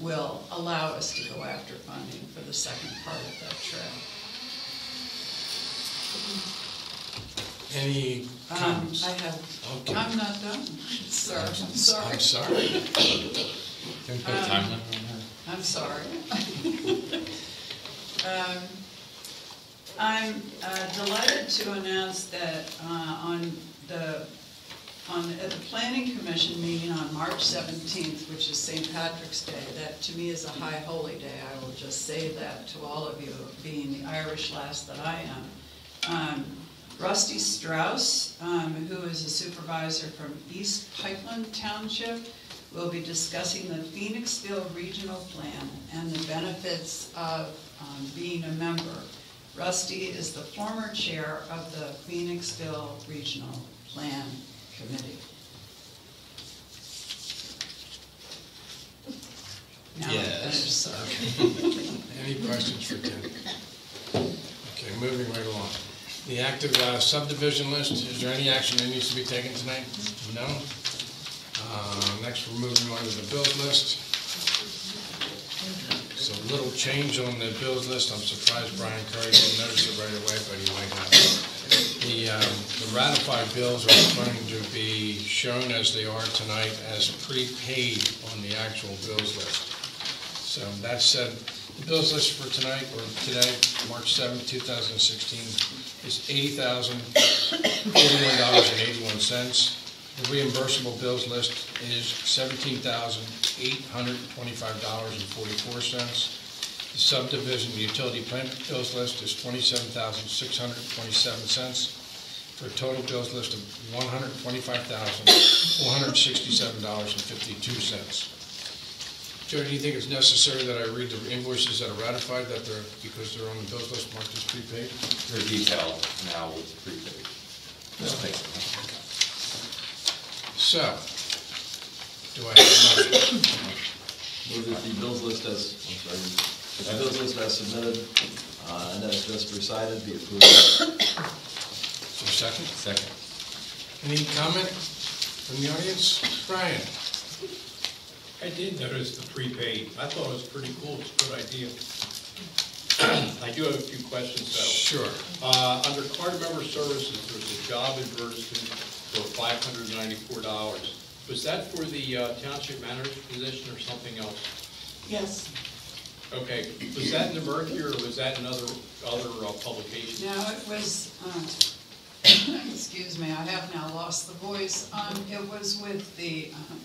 will allow us to go after funding for the second part of that trail. Any Um, comments? I have, Okay. I'm not done, sir, I'm sorry. I'm sorry. Can we put a time limit that? I'm sorry. Um, I'm uh, delighted to announce that uh, on the, on, at the Planning Commission meeting on March 17th, which is St. Patrick's Day, that to me is a high holy day, I will just say that to all of you, being the Irish lass that I am. Um, Rusty Strauss, um, who is a supervisor from East Pikeland Township, will be discussing the Phoenixville Regional Plan and the benefits of um, being a member. Rusty is the former chair of the Phoenixville Regional Plan Committee. Now Yes. sir. Any questions for Tim? Okay, moving right along. The active uh, subdivision list, is there any action that needs to be taken tonight? No? Uh, Next, we're moving on to the bills list. So a little change on the bills list, I'm surprised Brian Curry didn't notice it right away, but he might have. The um, the ratified bills are going to be shown as they are tonight as prepaid on the actual bills list. So that said, the bills list for tonight, or today, March seventh, 2016, is $80,041.81. The reimbursable bills list is $17,825.44. The subdivision utility plant bills list is $27,627, for a total bills list of $125,467.52. Joe, do you think it's necessary that I read the invoices that are ratified, that they're, because they're on the bills list marked as prepaid? They're detailed now with prepaid. Just take. So, do I have a motion? Move that the bills list as, I'm sorry, the bills list as submitted, uh, and as just recited be approved. Is there a second? Second. Any comment from the audience? Brian? I did notice the prepaid. I thought it was pretty cool. It's a good idea. I do have a few questions though. Sure. Uh, under card member services, there's a job advertisement for five hundred ninety-four dollars. Was that for the uh, township manager's position or something else? Yes. Okay, was that in the Mercury or was that in other, other uh, publications? No, it was, uh, excuse me, I have now lost the voice. Um, It was with the um,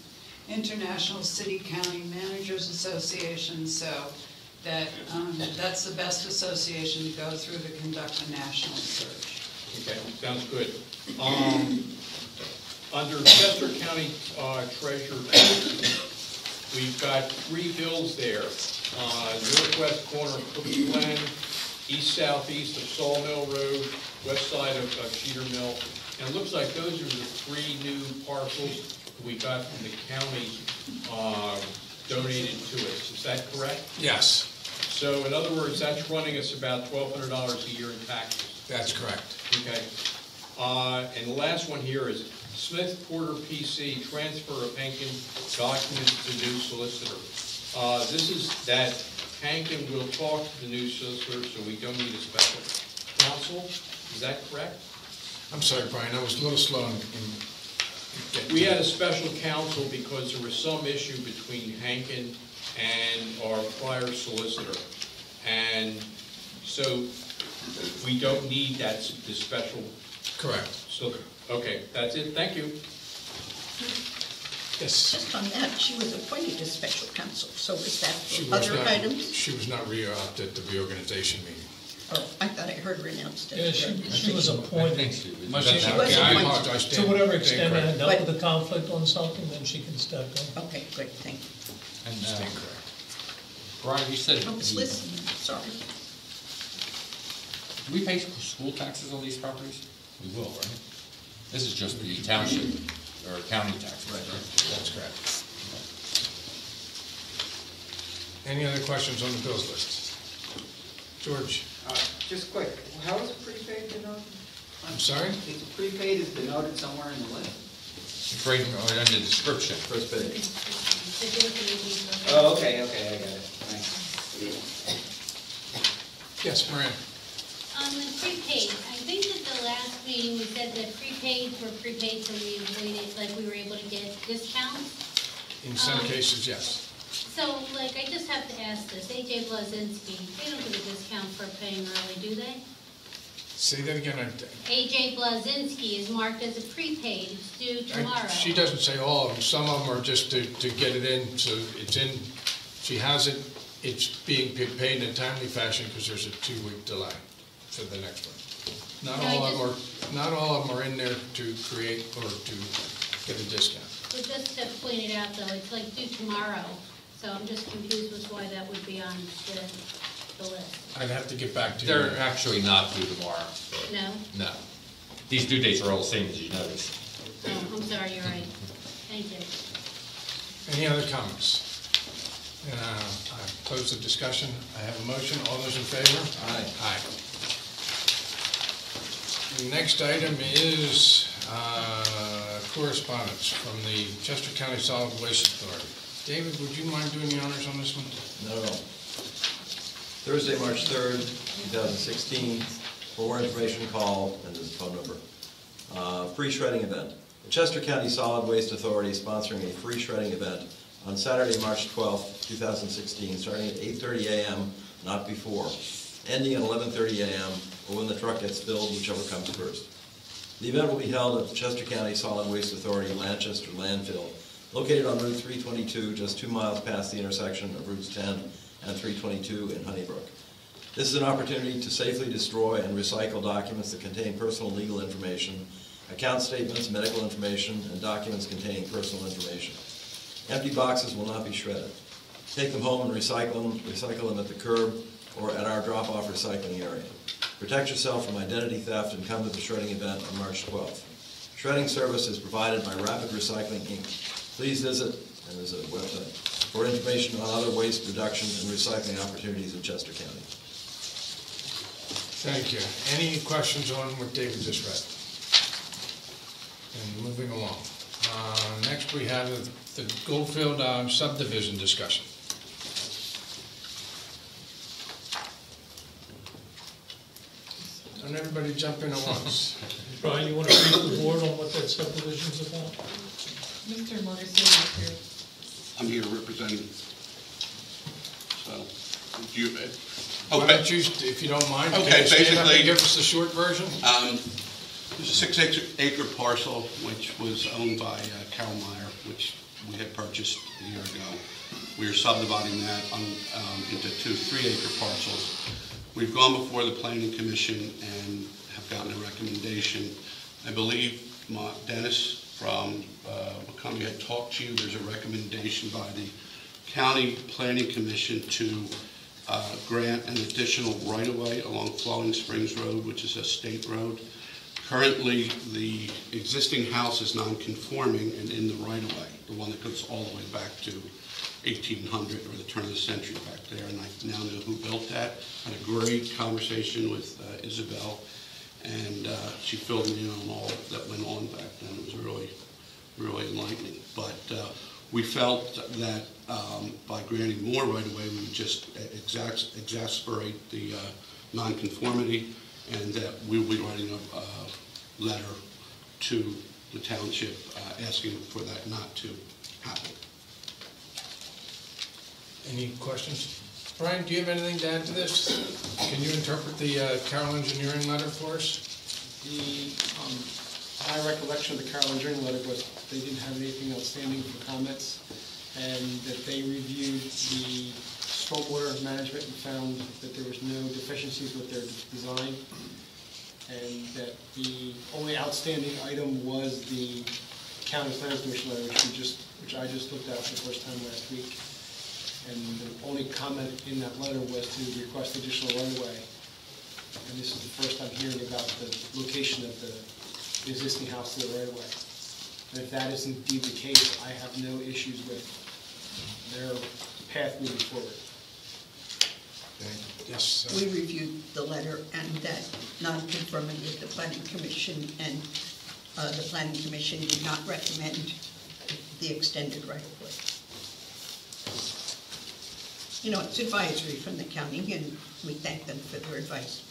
International City County Managers Association, so that, um, that's the best association to go through to conduct a national search. Okay, sounds good. Um, Under Chester County uh, Treasurer, we've got three bills there. Uh, Northwest corner of Cookie Glen, east southeast of Sawmill Road, west side of of Cedar Mill. And it looks like those are the three new parcels we got from the county uh, donated to us. Is that correct? Yes, So in other words, that's running us about twelve hundred dollars a year in taxes. that's correct. Okay. Uh, And the last one here is Smith Porter PC, transfer of Hankin documents to new solicitor. Uh, This is that Hankin will talk to the new solicitor, so we don't need a special counsel. Is that correct? I'm sorry, Brian, I was a little slow in, in. We had a special counsel because there was some issue between Hankin and our prior solicitor. And so we don't need that, the special Correct. So, okay, that's it, thank you. Yes. Just on that, she was appointed as special counsel, so is that She for was other not- items? She was not re-upped at the reorganization meeting. Oh, I thought I heard her announced Yeah, it. she, she was appointed. Must She have- was Okay, I appointed. apologize. To whatever Stand- stand extent I corrected. had dealt with a conflict on something, then she can step in. Okay, good, thank you. And, uh, Stand correct. Brian, you said, I was do listening, sorry. we pay school taxes on these properties? We will, right? This is just the township or county taxes, right? That's correct. Any other questions on the bills list? George? Uh, Just quick, how is the prepaid denoted? I'm sorry? Is prepaid is denoted somewhere in the list? It's right in uh, in the description. First page. Oh, okay, okay, I got it, thanks. Yes, Moran? On the prepaid, I think at the last meeting, we said that prepaids were prepaid so we avoided, like, we were able to get discounts. In some Um, cases, yes. So, like, I just have to ask this, AJ Blosenski, they don't give a discount for paying early, do they? Say that again. I- AJ Blosenski is marked as a prepaid, it's due tomorrow. I- She doesn't say all of them. Some of them are just to, to get it in, so it's in, she has it, it's being pa- paid in a timely fashion because there's a two-week delay for the next one. Not No, all of them are, not all of them are in there to create or to get a discount. But just to point it out, though, it's like due tomorrow, so I'm just confused with why that would be on the, the list. I'd have to get back to you. They're actually not due tomorrow. No? No. These due dates are all the same as you noticed. Oh, I'm sorry, you're right. Thank you. Any other comments? Uh, I close the discussion. I have a motion. All those in favor? Aye. Aye. The next item is uh, correspondence from the Chester County Solid Waste Authority. David, would you mind doing the honors on this one? No, no. Thursday, March 3rd, 2016, for more information, call, and there's a phone number. Uh, Free shredding event. The Chester County Solid Waste Authority is sponsoring a free shredding event on Saturday, March 12th, 2016, starting at 8:30 a.m., not before, ending at 11:30 a.m., or when the truck gets filled, whichever comes first. The event will be held at the Chester County Solid Waste Authority Lanchester landfill, located on Route 322, just two miles past the intersection of Routes 10 and 322 in Honeybrook. This is an opportunity to safely destroy and recycle documents that contain personal legal information, account statements, medical information, and documents containing personal information. Empty boxes will not be shredded. Take them home and recycle them, recycle them at the curb or at our drop-off recycling area. Protect yourself from identity theft and come to the shredding event on March 12th. Shredding service is provided by Rapid Recycling, Inc. Please visit, and there's a website, for information on other waste reduction and recycling opportunities in Chester County. Thank you. Any questions on what David just read? And moving along. Uh, Next, we have the Goldfield uh, subdivision discussion. Don't everybody jump in at once. Brian, you want to brief the board on what that subdivision's is about? Mr. Morrison is here. I'm here representing, so, do you, uh, Why okay. don't you, if you don't mind, can Okay, you stand up and basically- give us the short version? Um, There's a six acre- acre parcel which was owned by uh, Carol Meyer, which we had purchased a year ago. We are subdividing that on- um, into two three acre parcels. We've gone before the planning commission and have gotten a recommendation. I believe Dennis from uh, Macomb had talked to you, there's a recommendation by the county planning commission to uh, grant an additional right-of-way along Flowing Springs Road, which is a state road. Currently, the existing house is non-conforming and in the right-of-way, the one that goes all the way back to 1800 or the turn of the century back there, and I now know who built that. Had a great conversation with uh, Isabel, and uh, she filled me in on all that went on back then. It was really, really enlightening. But uh, we felt that um, by granting more right-of-way, we would just exas- exasperate the uh, nonconformity, and that we will be writing a letter to the township uh, asking for that not to happen. Any questions? Brian, do you have anything to add to this? Can you interpret the uh, Carroll Engineering letter for us? The, um, my recollection of the Carroll Engineering letter was they didn't have anything outstanding for comments, and that they reviewed the stormwater management and found that there was no deficiencies with their design, and that the only outstanding item was the county planning commission letter, which we just, which I just looked at for the first time last week. And the only comment in that letter was to request additional right-of-way. And this is the first I'm hearing about the location of the existing house to the right-of-way. And if that is indeed the case, I have no issues with their path moving forward. Yes. We reviewed the letter and that non-conformity of the planning commission, and uh, the planning commission did not recommend the extended right-of-way. You know, it's advisory from the county, and we thank them for their advice.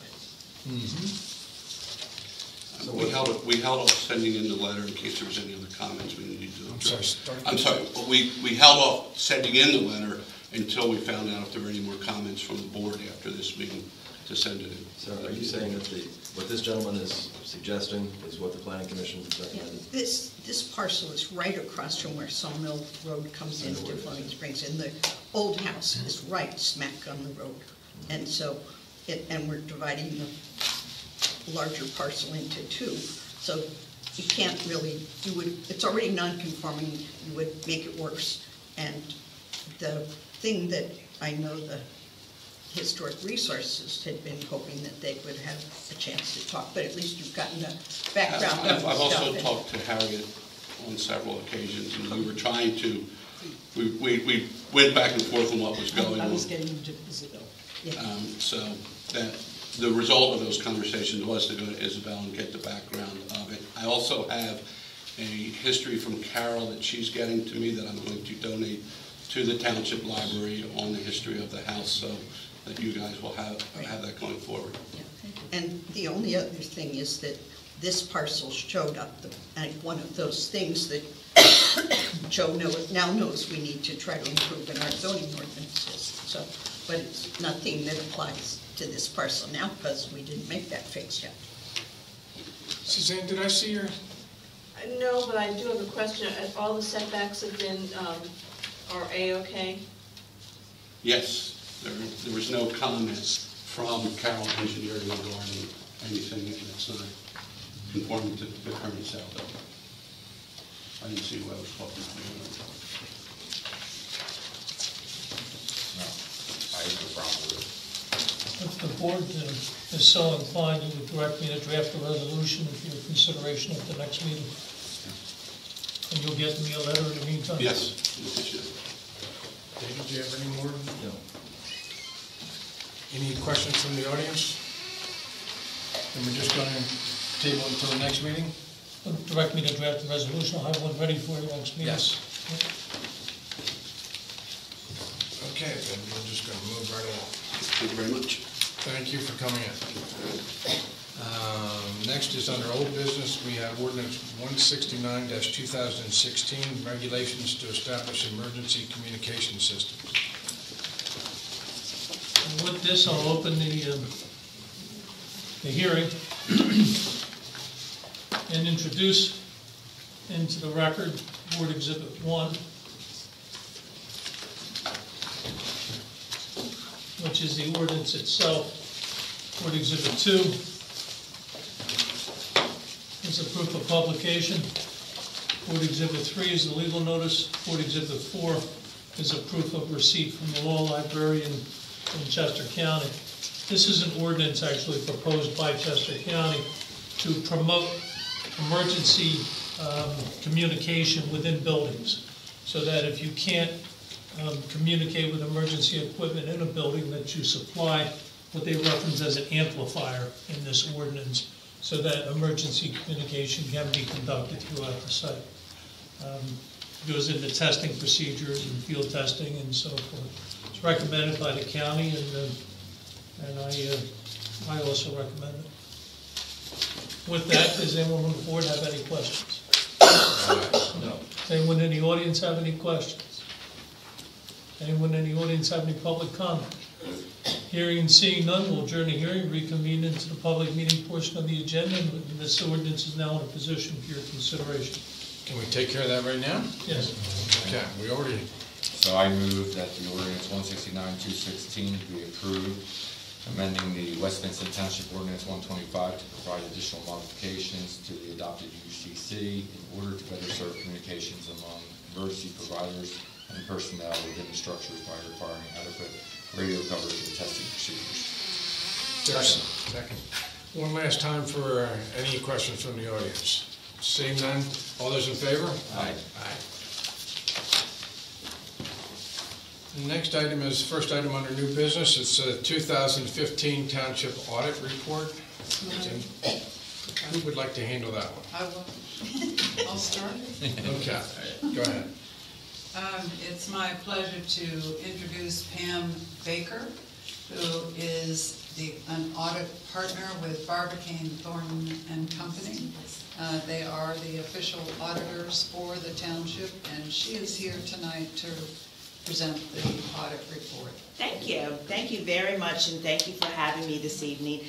Uh, We held, we held off sending in the letter in case there was any other comments we needed to. I'm sorry, start I'm sorry, but we, we held off sending in the letter until we found out if there were any more comments from the board after this meeting to send it in. So are you saying that the, what this gentleman is suggesting is what the planning commission recommended? This, this parcel is right across from where Sawmill Road comes into Flowing Springs, and the old house is right smack on the road. And so, it, and we're dividing the larger parcel into two, so you can't really, you would, it's already non-conforming, you would make it worse. And the thing that I know the historic resources had been hoping that they would have a chance to talk, but at least you've gotten the background I've I've also talked to Harriet on several occasions, and we were trying to, we, we, we went back and forth on what was going I on. was getting into Isabel. Um, So that, the result of those conversations was to go to Isabel and get the background of it. I also have a history from Carol that she's getting to me that I'm going to donate to the Township Library on the history of the house, so that you guys will have, have that going forward. And the only other thing is that this parcel showed up, the- and one of those things that Joe know- now knows we need to try to improve in our zoning ordinances. So, but it's nothing that applies to this parcel now because we didn't make that fix yet. Suzanne, did I see your, Uh, No, but I do have a question. Uh, All the setbacks have been, um, are A-okay? Yes, there, there was no comments from Carroll Engineering regarding anything that's not conforming to the current sale. I didn't see what I was talking about. I have no problem with it. If the board uh, is so inclined, you would direct me to draft a resolution for your consideration at the next meeting. And you'll get me a letter in the meantime? Yes, yes, yes. David, do you have any more? No. Any questions from the audience? And we're just going to table until the next meeting? direct me to draft a resolution, I'll have one ready for you next meeting. Yes. Okay, then we're just gonna move right along. Thank you very much. Thank you for coming in. Um, Next is under old business, we have ordinance one sixty-nine two thousand and sixteen, regulations to establish emergency communication systems. With this, I'll open the, um, the hearing and introduce into the record Board Exhibit One, which is the ordinance itself. Board Exhibit Two is a proof of publication. Board Exhibit Three is the legal notice. Board Exhibit Four is a proof of receipt from the law librarian in Chester County. This is an ordinance actually proposed by Chester County to promote emergency um, communication within buildings, so that if you can't um, communicate with emergency equipment in a building, that you supply what they reference as an amplifier in this ordinance, so that emergency communication can be conducted throughout the site. Um, Goes into testing procedures and field testing and so forth. Recommended by the county, and, uh, and I, uh, I also recommend it. With that, does anyone on the board have any questions? No. Does anyone in the audience have any questions? Anyone in the audience have any public comment? Hearing and seeing none, we'll adjourn the hearing, reconvene into the public meeting portion of the agenda, and this ordinance is now in a position for your consideration. Can we take care of that right now? Yes. Okay, we already, So I move that the ordinance one sixty-nine, two sixteen be approved, amending the West Vincent Township Ordinance one twenty-five to provide additional modifications to the adopted UCC in order to better serve communications among emergency providers and personnel within the structures by requiring adequate radio coverage and testing procedures. there's, second. One last time for uh, any questions from the audience. Seeing none, all those in favor? Aye. Aye. The Next item is, first item under new business, it's a 2015 Township Audit Report. Who would like to handle that one? I will, I'll start. Okay, go ahead. Um, It's my pleasure to introduce Pam Baker, who is the, an audit partner with Barbacane Thornton and Company. Uh, They are the official auditors for the township, and she is here tonight to present the audit report. Thank you. Thank you very much, and thank you for having me this evening.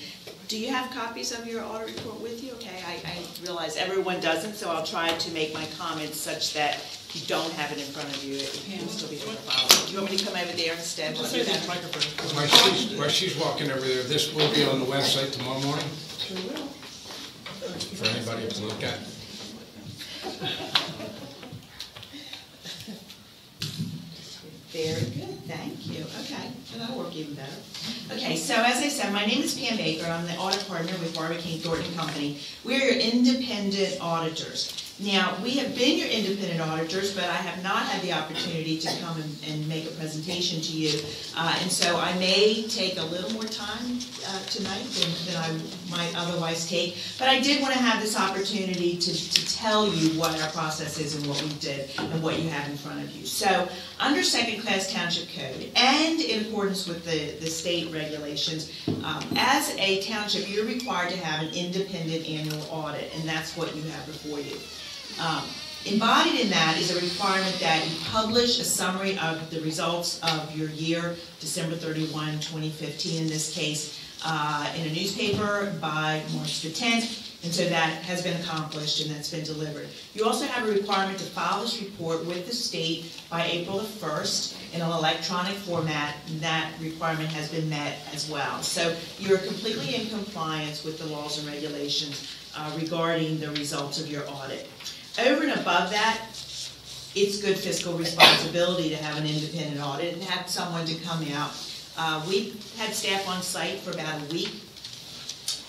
Do you have copies of your audit report with you? Okay, I, I realize everyone doesn't, so I'll try to make my comments such that if you don't have it in front of you, it will still be able to follow. Do you want me to come over there instead? Just say the microphone. While she's, while she's walking over there, this will be on the website tomorrow morning Sure will. for anybody to look at. Very good, thank you. Okay, that'll work even better. Okay, so as I said, my name is Pam Baker. I'm the audit partner with Barbacane Thornton Company. We're your independent auditors. Now, we have been your independent auditors, but I have not had the opportunity to come and, and make a presentation to you. Uh, and so I may take a little more time, uh, tonight than, than I might otherwise take. But I did want to have this opportunity to, to tell you what our process is and what we did and what you have in front of you. So, under second-class township code and in accordance with the, the state regulations, um, as a township, you're required to have an independent annual audit, and that's what you have before you. Um, Embodied in that is a requirement that you publish a summary of the results of your year, December 31, 2015 in this case, uh, in a newspaper by March the 10th, and so that has been accomplished and that's been delivered. You also have a requirement to file this report with the state by April the 1st in an electronic format, and that requirement has been met as well. So you're completely in compliance with the laws and regulations uh, regarding the results of your audit. Over and above that, it's good fiscal responsibility to have an independent audit and have someone to come out. Uh, we had staff on site for about a week.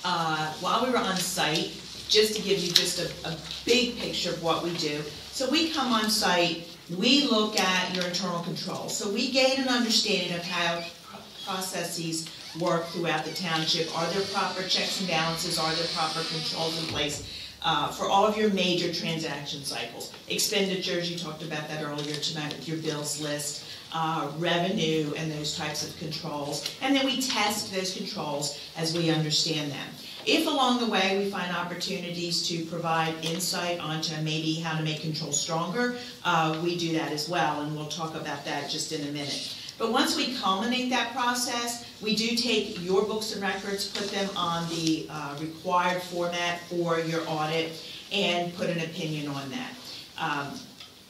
Uh, while we were on site, just to give you just a, a big picture of what we do. So we come on site, we look at your internal controls. So we gain an understanding of how processes work throughout the township. Are there proper checks and balances? Are there proper controls in place? uh, for all of your major transaction cycles. Expenditures, you talked about that earlier tonight with your bills list, uh, revenue and those types of controls. And then we test those controls as we understand them. If along the way we find opportunities to provide insight onto maybe how to make controls stronger, uh, we do that as well, and we'll talk about that just in a minute. But once we culminate that process, we do take your books and records, put them on the uh, required format for your audit, and put an opinion on that. Um,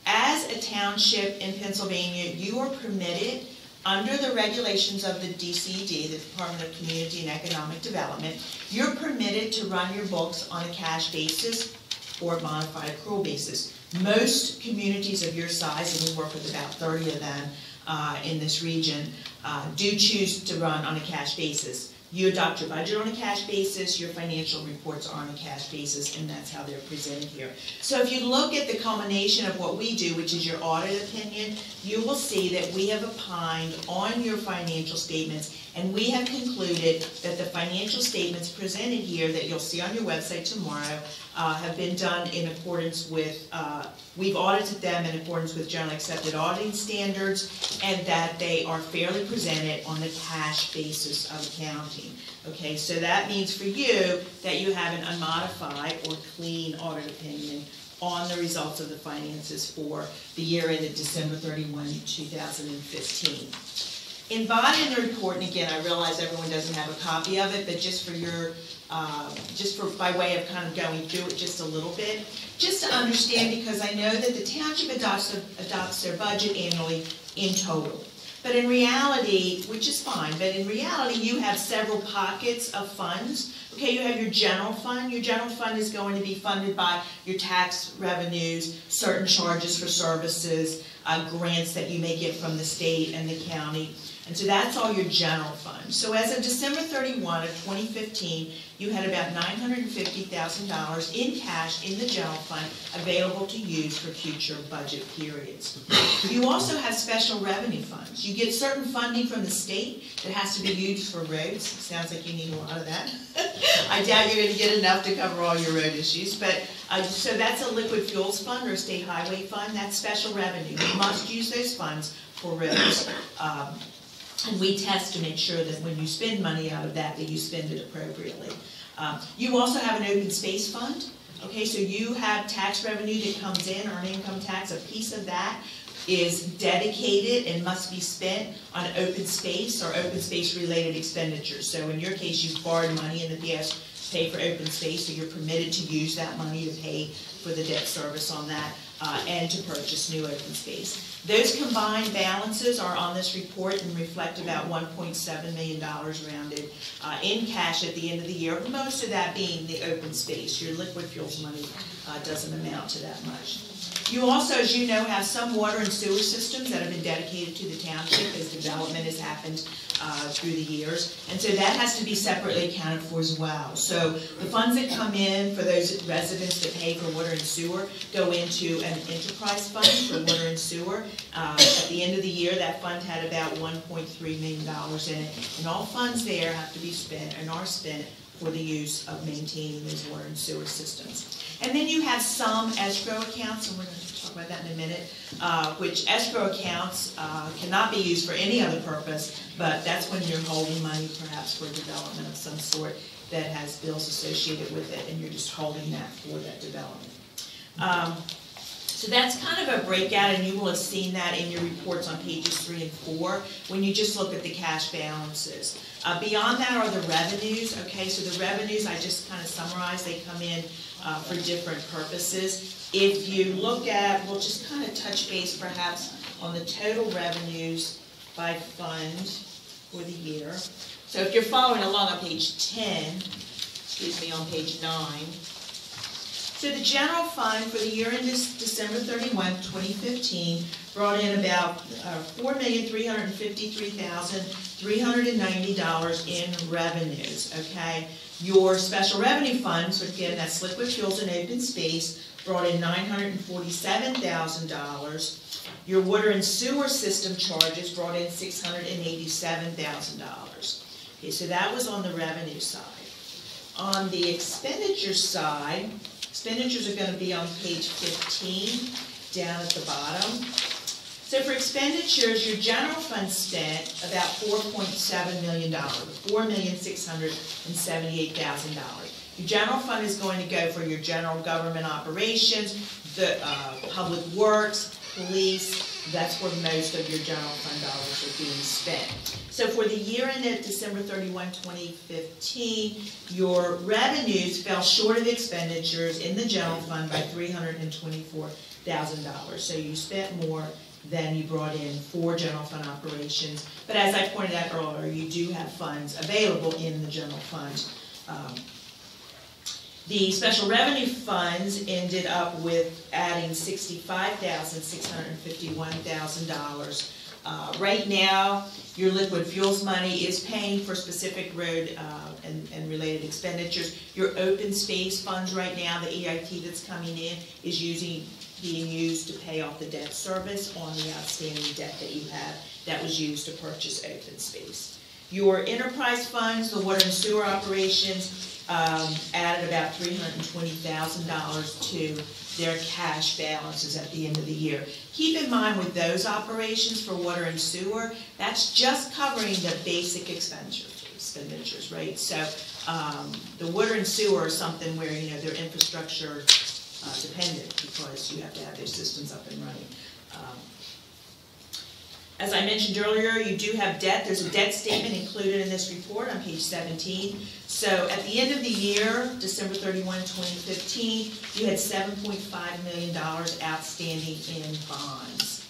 As a township in Pennsylvania, you are permitted, under the regulations of the DCD, the Department of Community and Economic Development, you're permitted to run your books on a cash basis or modified accrual basis. Most communities of your size, and we work with about 30 of them, uh, in this region uh, do choose to run on a cash basis. You adopt your budget on a cash basis, your financial reports are on a cash basis, and that's how they're presented here. So if you look at the culmination of what we do, which is your audit opinion, you will see that we have opined on your financial statements, and we have concluded that the financial statements presented here that you'll see on your website tomorrow uh, have been done in accordance with, uh, we've audited them in accordance with generally accepted auditing standards, and that they are fairly presented on the cash basis of accounting. Okay, so that means for you that you have an unmodified or clean audit opinion on the results of the finances for the year ended December 31, 2015. Embodied in the report, and again, I realize everyone doesn't have a copy of it, but just for your, uh, just for, by way of kind of going through it just a little bit, just to understand, because I know that the township adopts, adopts their budget annually in total. But in reality, which is fine, but in reality, you have several pockets of funds. Okay, you have your general fund. Your general fund is going to be funded by your tax revenues, certain charges for services, uh, grants that you may get from the state and the county. And so that's all your general fund. So as of December 31 of 2015, you had about $950,000 in cash in the general fund available to use for future budget periods. You also have special revenue funds. You get certain funding from the state that has to be used for roads. Sounds like you need a lot of that. I doubt you're going to get enough to cover all your road issues, but uh, so that's a liquid fuels fund or a state highway fund. That's special revenue. You must use those funds for roads. Um, and we test to make sure that when you spend money out of that, that you spend it appropriately. Um, you also have an open space fund. Okay, so you have tax revenue that comes in, earned income tax, a piece of that is dedicated and must be spent on open space or open space related expenditures. So in your case, you've borrowed money in the past to pay for open space, so you're permitted to use that money to pay for the debt service on that uh, and to purchase new open space. Those combined balances are on this report and reflect about $1.7 million rounded uh, in cash at the end of the year, most of that being the open space. Your liquid fuels money uh, doesn't amount to that much. You also, as you know, have some water and sewer systems that have been dedicated to the township as development has happened uh, through the years. And so that has to be separately accounted for as well. So the funds that come in for those residents that pay for water and sewer go into an enterprise fund for water and sewer. Uh, At the end of the year, that fund had about $1.3 million in it. And all funds there have to be spent and are spent for the use of maintaining these water and sewer systems. And then you have some escrow accounts, and we're going to about that in a minute, uh, which escrow accounts uh, cannot be used for any other purpose, but that's when you're holding money perhaps for development of some sort that has bills associated with it, and you're just holding that for that development. Um, so that's kind of a breakout, and you will have seen that in your reports on pages three and four, when you just look at the cash balances. Uh, beyond that are the revenues, okay, so the revenues, I just kind of summarized, they come in uh, for different purposes. If you look at, we'll just kind of touch base perhaps on the total revenues by fund for the year. So if you're following along on page 10, excuse me, on page 9, so the general fund for the year ended December 31, 2015, brought in about uh, $4,353,390 in revenues, okay? Your special revenue funds, which again, that's liquid fuels and open space, brought in $947,000. Your water and sewer system charges brought in $687,000. Okay, so that was on the revenue side. On the expenditure side, expenditures are going to be on page 15, down at the bottom. So for expenditures, your general fund spent about $4.7 million, $4,678,000. Your general fund is going to go for your general government operations, the, uh, public works, police, that's where most of your general fund dollars are being spent. So for the year ended December 31, 2015, your revenues fell short of expenditures in the general fund by three hundred and twenty-four thousand dollars. So you spent more than you brought in for general fund operations. But as I pointed out earlier, you do have funds available in the general fund. Um, the special revenue funds ended up with adding sixty-five thousand, six hundred and fifty-one thousand dollars. Uh, right now, your liquid fuels money is paying for specific road, uh, and, and related expenditures. Your open space funds right now, the EIT that's coming in, is using, being used to pay off the debt service on the outstanding debt that you have that was used to purchase open space. Your enterprise funds, the water and sewer operations, um, added about three hundred and twenty thousand dollars to their cash balances at the end of the year. Keep in mind with those operations for water and sewer, that's just covering the basic expenditures, expenditures, right? So, um, the water and sewer is something where, you know, they're infrastructure, uh, dependent because you have to have their systems up and running. As I mentioned earlier, you do have debt. There's a debt statement included in this report on page 17. So at the end of the year, December 31, 2015, you had $7.5 million outstanding in bonds.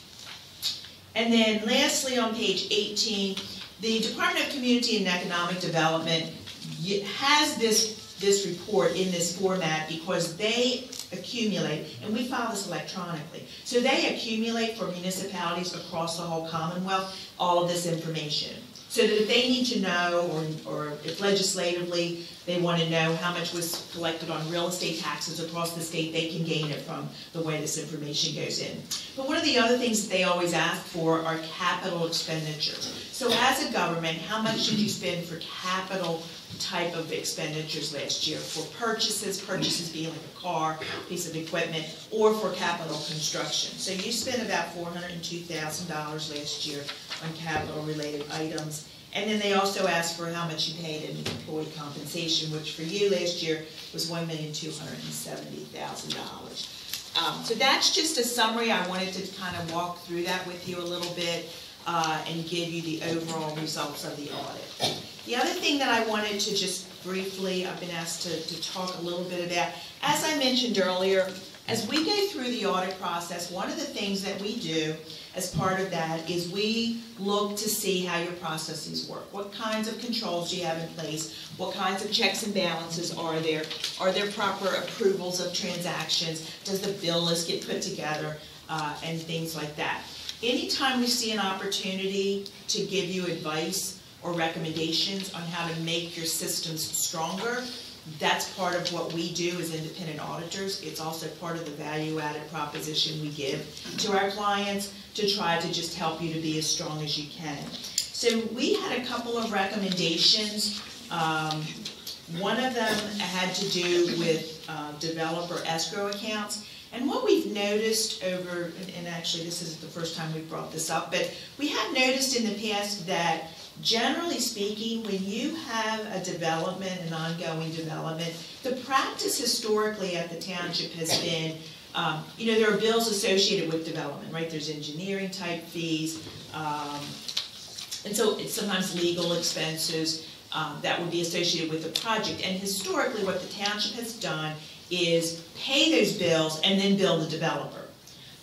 And then lastly, on page 18, the Department of Community and Economic Development has this, this report in this format because they accumulate, and we file this electronically. So they accumulate for municipalities across the whole Commonwealth, all of this information. So that if they need to know, or, or if legislatively, they want to know how much was collected on real estate taxes across the state, they can gain it from the way this information goes in. But one of the other things that they always ask for are capital expenditures. So as a government, how much did you spend for capital type of expenditures last year? For purchases, purchases being like a car, piece of equipment, or for capital construction. So you spent about four hundred and two thousand dollars last year on capital-related items. And then they also asked for how much you paid in employee compensation, which for you last year was one million two hundred and seventy thousand dollars. Um, so that's just a summary, I wanted to kind of walk through that with you a little bit, uh, and give you the overall results of the audit. The other thing that I wanted to just briefly, I've been asked to, to talk a little bit about, as I mentioned earlier, as we go through the audit process, one of the things that we do as part of that is we look to see how your processes work. What kinds of controls do you have in place? What kinds of checks and balances are there? Are there proper approvals of transactions? Does the bill list get put together? Uh, and things like that. Anytime we see an opportunity to give you advice or recommendations on how to make your systems stronger, that's part of what we do as independent auditors. It's also part of the value-added proposition we give to our clients to try to just help you to be as strong as you can. So we had a couple of recommendations. Um, one of them had to do with uh, developer escrow accounts. And what we've noticed over, and actually this isn't the first time we've brought this up, but we have noticed in the past that generally speaking, when you have a development, an ongoing development, the practice historically at the township has been, um, you know, there are bills associated with development, right? There's engineering type fees, um, and so it's sometimes legal expenses um, that would be associated with the project. And historically, what the township has done is pay those bills and then bill the developer.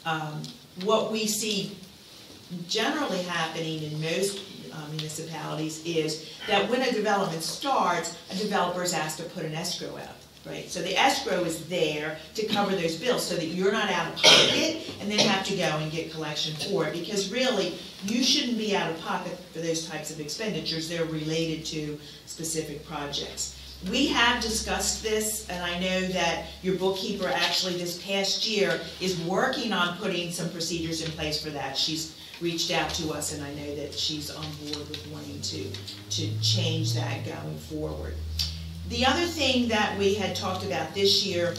Um, What we see generally happening in most uh, municipalities is that when a development starts, a developer is asked to put an escrow out, right? So the escrow is there to cover those bills so that you're not out of pocket and then have to go and get collection for it. Because really, you shouldn't be out of pocket for those types of expenditures. They're related to specific projects. We have discussed this, and I know that your bookkeeper actually this past year is working on putting some procedures in place for that. She's reached out to us, and I know that she's on board with wanting to, to change that going forward. The other thing that we had talked about this year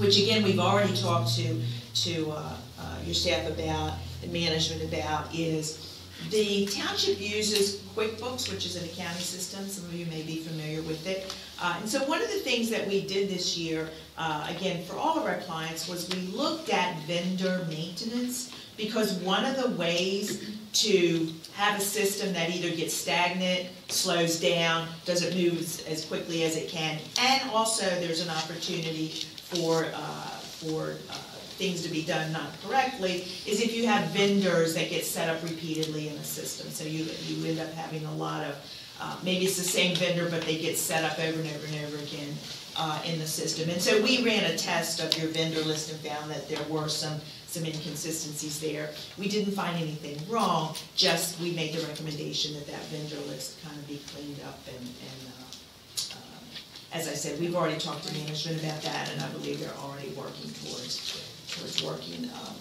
which again, we've already talked to, to uh, uh, your staff about, and management about, is the township uses QuickBooks, which is an accounting system, some of you may be familiar with it. Uh, And so one of the things that we did this year, uh, again, for all of our clients, was we looked at vendor maintenance, because one of the ways to have a system that either gets stagnant, slows down, doesn't move as- quickly as it can, and also there's an opportunity for, uh, for uh, things to be done not correctly, is if you have vendors that get set up repeatedly in a system. So you, you end up having a lot of, uh, maybe it's the same vendor, but they get set up over and over and over again uh, in the system. And so we ran a test of your vendor list and found that there were some, some inconsistencies there. We didn't find anything wrong, just we made the recommendation that that vendor list kind of be cleaned up and, and uh, um, as I said, we've already talked to management about that, and I believe they're already working towards, towards working, um,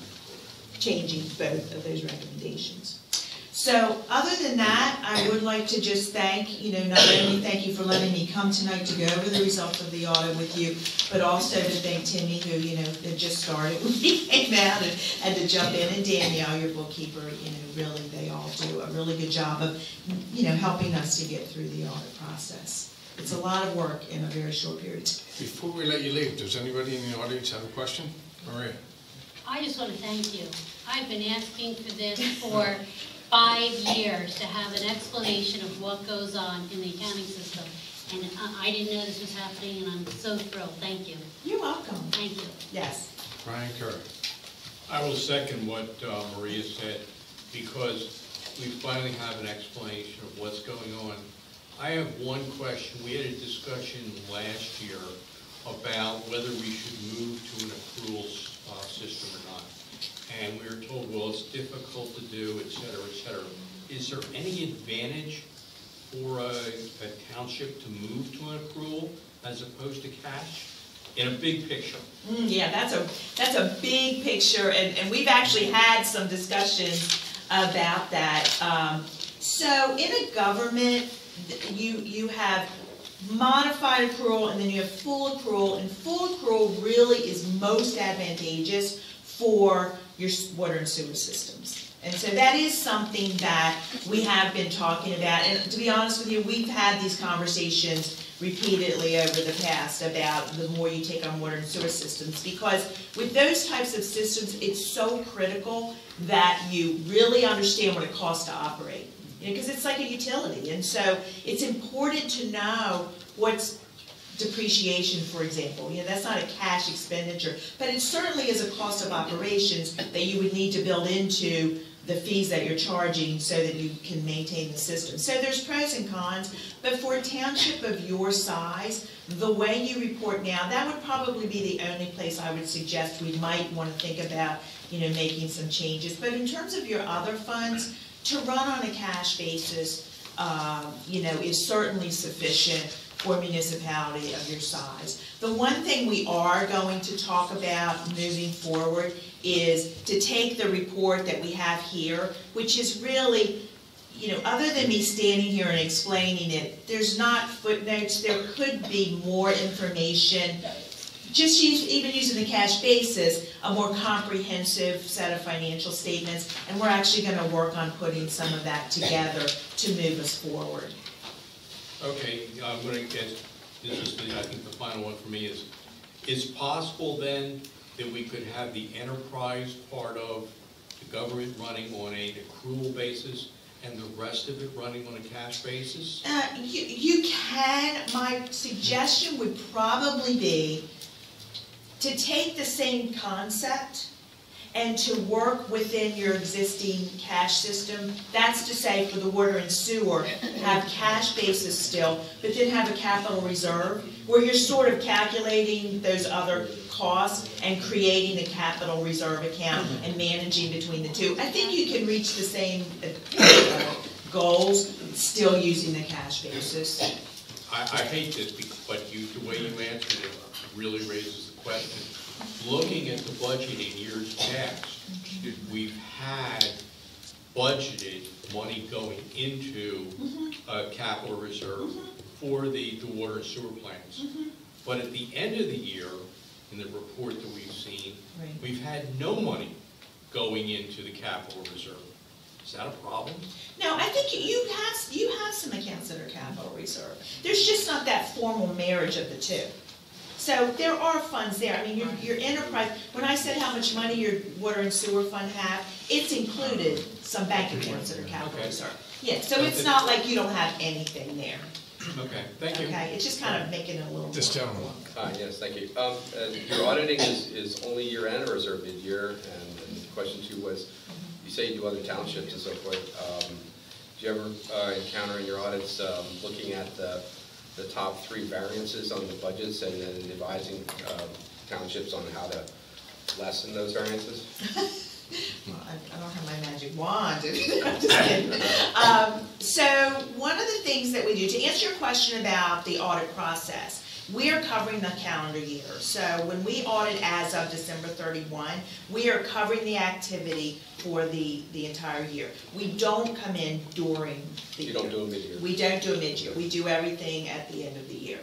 changing both of those recommendations. So, other than that, I would like to just thank, you know, not only thank you for letting me come tonight to go over the results of the audit with you, but also to thank Timmy, who, you know, had just started when he came out and had to jump in, and Danielle, your bookkeeper, you know, really, they all do a really good job of, you know, helping us to get through the audit process. It's a lot of work in a very short period. of time. Before we let you leave, does anybody in the audience have a question? Maria? I just want to thank you. I've been asking for this for five years, to have an explanation of what goes on in the accounting system. And I I didn't know this was happening, and I'm so thrilled. Thank you. You're welcome. Thank you. Yes. Brian Kerr? I will second what uh, Maria said, because we finally have an explanation of what's going on. I have one question. We had a discussion last year about whether we should move to an accrual uh, system or not. And we were told, well, it's difficult to do, et cetera, et cetera. Is there any advantage for a a township to move to an accrual as opposed to cash? In a big picture? Mm, yeah, that's a, that's a big picture, and, and we've actually had some discussions about that. Um, so in a government, you, you have modified accrual, and then you have full accrual, and full accrual really is most advantageous for your water and sewer systems. And so that is something that we have been talking about, and to be honest with you, we've had these conversations repeatedly over the past about the more you take on water and sewer systems, because with those types of systems, it's so critical that you really understand what it costs to operate. You know, because it's like a utility, and so it's important to know what's depreciation, for example, you know, that's not a cash expenditure, but it certainly is a cost of operations that you would need to build into the fees that you're charging so that you can maintain the system. So there's pros and cons, but for a township of your size, the way you report now, that would probably be the only place I would suggest we might want to think about, you know, making some changes. But in terms of your other funds, to run on a cash basis, um, you know, is certainly sufficient for a municipality of your size. The one thing we are going to talk about moving forward is to take the report that we have here, which is really, you know, other than me standing here and explaining it, there's not footnotes, there could be more information. Just use, even using the cash basis, a more comprehensive set of financial statements, and we're actually gonna work on putting some of that together to move us forward. Okay, I'm gonna get, this is the, I think the final one for me is, is possible then that we could have the enterprise part of the government running on an accrual basis and the rest of it running on a cash basis? Uh, you, you can, my suggestion would probably be to take the same concept and to work within your existing cash system. That's to say, for the water and sewer, have cash basis still, but then have a capital reserve, where you're sort of calculating those other costs and creating a capital reserve account and managing between the two. I think you can reach the same uh, goals, still using the cash basis. I, I hate this, but you, the way you answered it really raises the question. Looking at the budget in years past, we've had budgeted money going into mm-hmm. a capital reserve mm-hmm. for the, the water and sewer plants. Mm-hmm. But at the end of the year, in the report that we've seen, Right. we've had no money going into the capital reserve. Is that a problem? No, I think you have, you have some accounts that are capital reserve. There's just not that formal marriage of the two. So there are funds there. I mean, your, your enterprise, when I said how much money your water and sewer fund have, it's included some bank accounts that are capital Okay. reserve. Yeah, so it's not like you don't have anything there, Okay, thank you. okay? It's just kind of making it a little more. This gentleman. Hi, yes, thank you. Um, uh, Your auditing is, is only year-end or is there mid-year? And and question two was, you say you do other townships and so forth. Um, Do you ever uh, encounter in your audits, um, looking at the, the top three variances on the budgets and then advising uh, townships on how to lessen those variances? Well, I I don't have my magic wand. Um, so, one of the things that we do, to answer your question about the audit process, we are covering the calendar year. So when we audit as of December thirty-one, we are covering the activity for the, the entire year. We don't come in during the You year. don't do a mid-year? We don't do a mid-year, we do everything at the end of the year.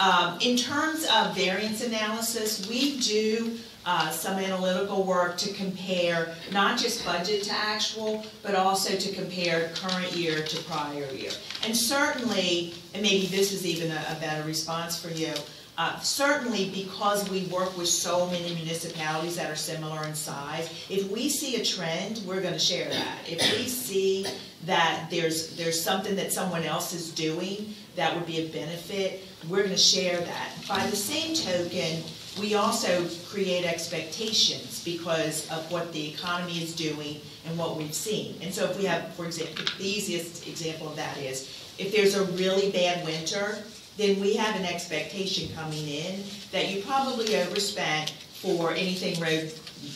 Um, in terms of variance analysis, we do, uh, some analytical work to compare not just budget to actual, but also to compare current year to prior year. And certainly, and maybe this is even a, a better response for you, uh, certainly because we work with so many municipalities that are similar in size, if we see a trend, we're gonna share that. If we see that there's, there's something that someone else is doing that would be a benefit, we're gonna share that. By the same token, we also create expectations because of what the economy is doing and what we've seen. And so if we have, for example, the easiest example of that is, if there's a really bad winter, then we have an expectation coming in that you probably overspent for anything road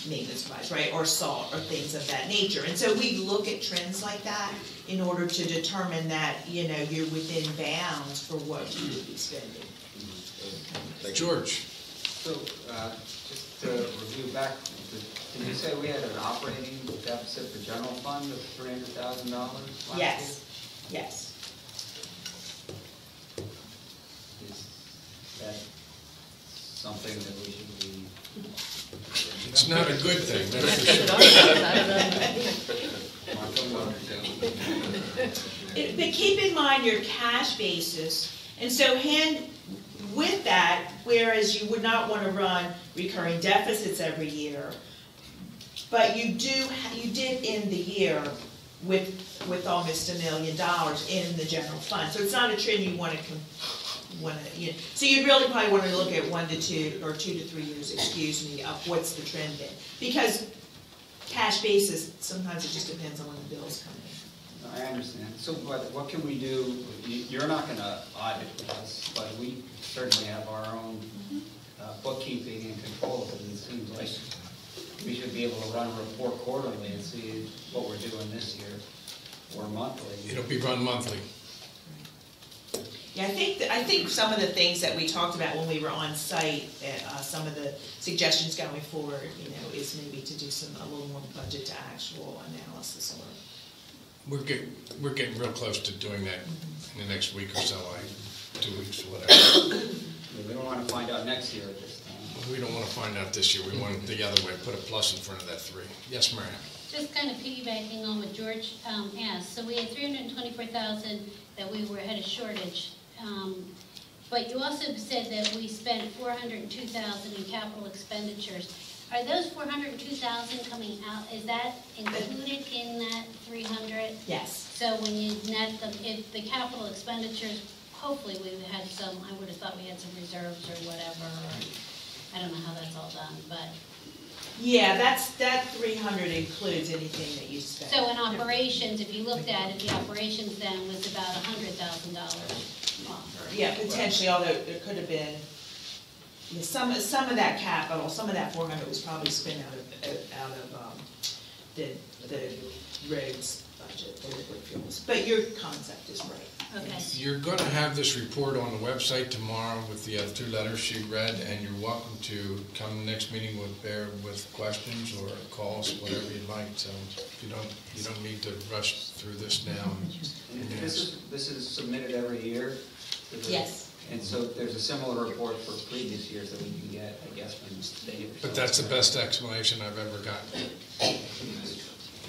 maintenance wise, right, or salt, or things of that nature. And so we look at trends like that in order to determine that, you know, you're within bounds for what you would be spending. George? So, uh, just to review back, did you say we had an operating deficit for general fund of three hundred thousand dollars last year? Yes. Yes, yes. Is that something that we should be? It's not a good thing, that's for sure. It- But keep in mind your cash basis, and so hand, with that, whereas you would not want to run recurring deficits every year, but you do, you did end the year with, with almost a million dollars in the general fund. So it's not a trend you want to, want to, you know, so you'd really probably want to look at one to two, or two to three years, excuse me, of what's the trend been. Because cash basis, sometimes it just depends on when the bills come in. I understand. So what, what can we do? You- You're not gonna audit us, but we certainly have our own uh, bookkeeping and control. And it seems like we should be able to run a report quarterly and see what we're doing this year, or monthly. It'll be run monthly. Yeah, I think, that- I think some of the things that we talked about when we were on site, uh, some of the suggestions going forward, you know, is maybe to do some, a little more budget to actual analysis or. We're getting, we're getting real close to doing that in the next week or so, like, two weeks or whatever. We don't wanna find out next year at this time. We don't want to find out this year, we want it the other way, put a plus in front of that three. Yes, Maria? Just kind of piggybacking on what George um, asked, so we had three hundred and twenty-four thousand that we were, had a shortage. Um, But you also said that we spent four hundred and two thousand in capital expenditures. Are those four hundred and two thousand coming out, is that included in that three hundred? Yes. So when you net them, if the capital expenditures, hopefully we've had some, I would have thought we had some reserves or whatever, or, I don't know how that's all done, but, Yeah, that's, that three hundred includes anything that you spend. so in operations, if you looked at it, the operations then was about a hundred thousand dollars off. Yeah, potentially, although there could have been, yeah, some, some of that capital, some of that four hundred was probably spent out of, out of, um, the, the roads budget, the liquid fuels. But your concept is right. Okay. You're going to have this report on the website tomorrow with the other two letters she read, and you're welcome to come next meeting with Bear with questions or calls, whatever you'd like. So you don't, you don't need to rush through this now. And This is, this is submitted every year? To the- Yes, And so there's a similar report for previous years that we can get, I guess, from Dave. or But that's the best explanation I've ever gotten.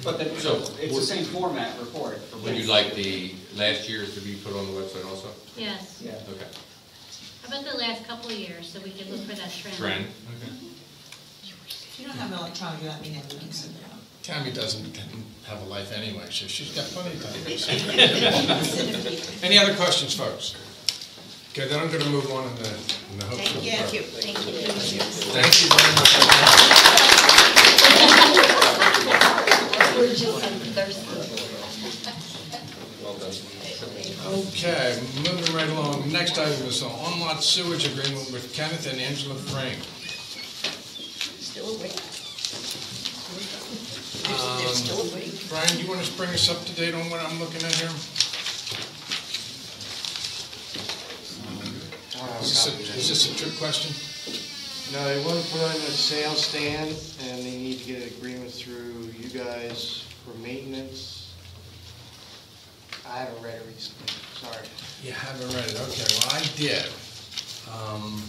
But the- So, it's the same format report. for Would you both. like the last years to be put on the website also? Yes. Yeah. Okay. How about the last couple of years, so we can look for that trend? Trend, okay. If you don't have an electronic, let me know, we can send. Tammy doesn't have a life anyway, so she's got plenty of time. Any other questions, folks? Okay, then I'm gonna move on in the, in the hopes of. Thank you. Thank you. Thank you very much. We're just thirsty. Okay, moving right along. Next item is an on-lot sewage agreement with Kenneth and Angela Frank. Still awake. Um, still awake. Brian, do you want to bring us up to date on what I'm looking at here? Is this a, is this a trick question? No, they want to put on a sales stand, and they need to get an agreement through you guys for maintenance. I haven't read it recently, sorry. You haven't read it, okay, well, I did. Um,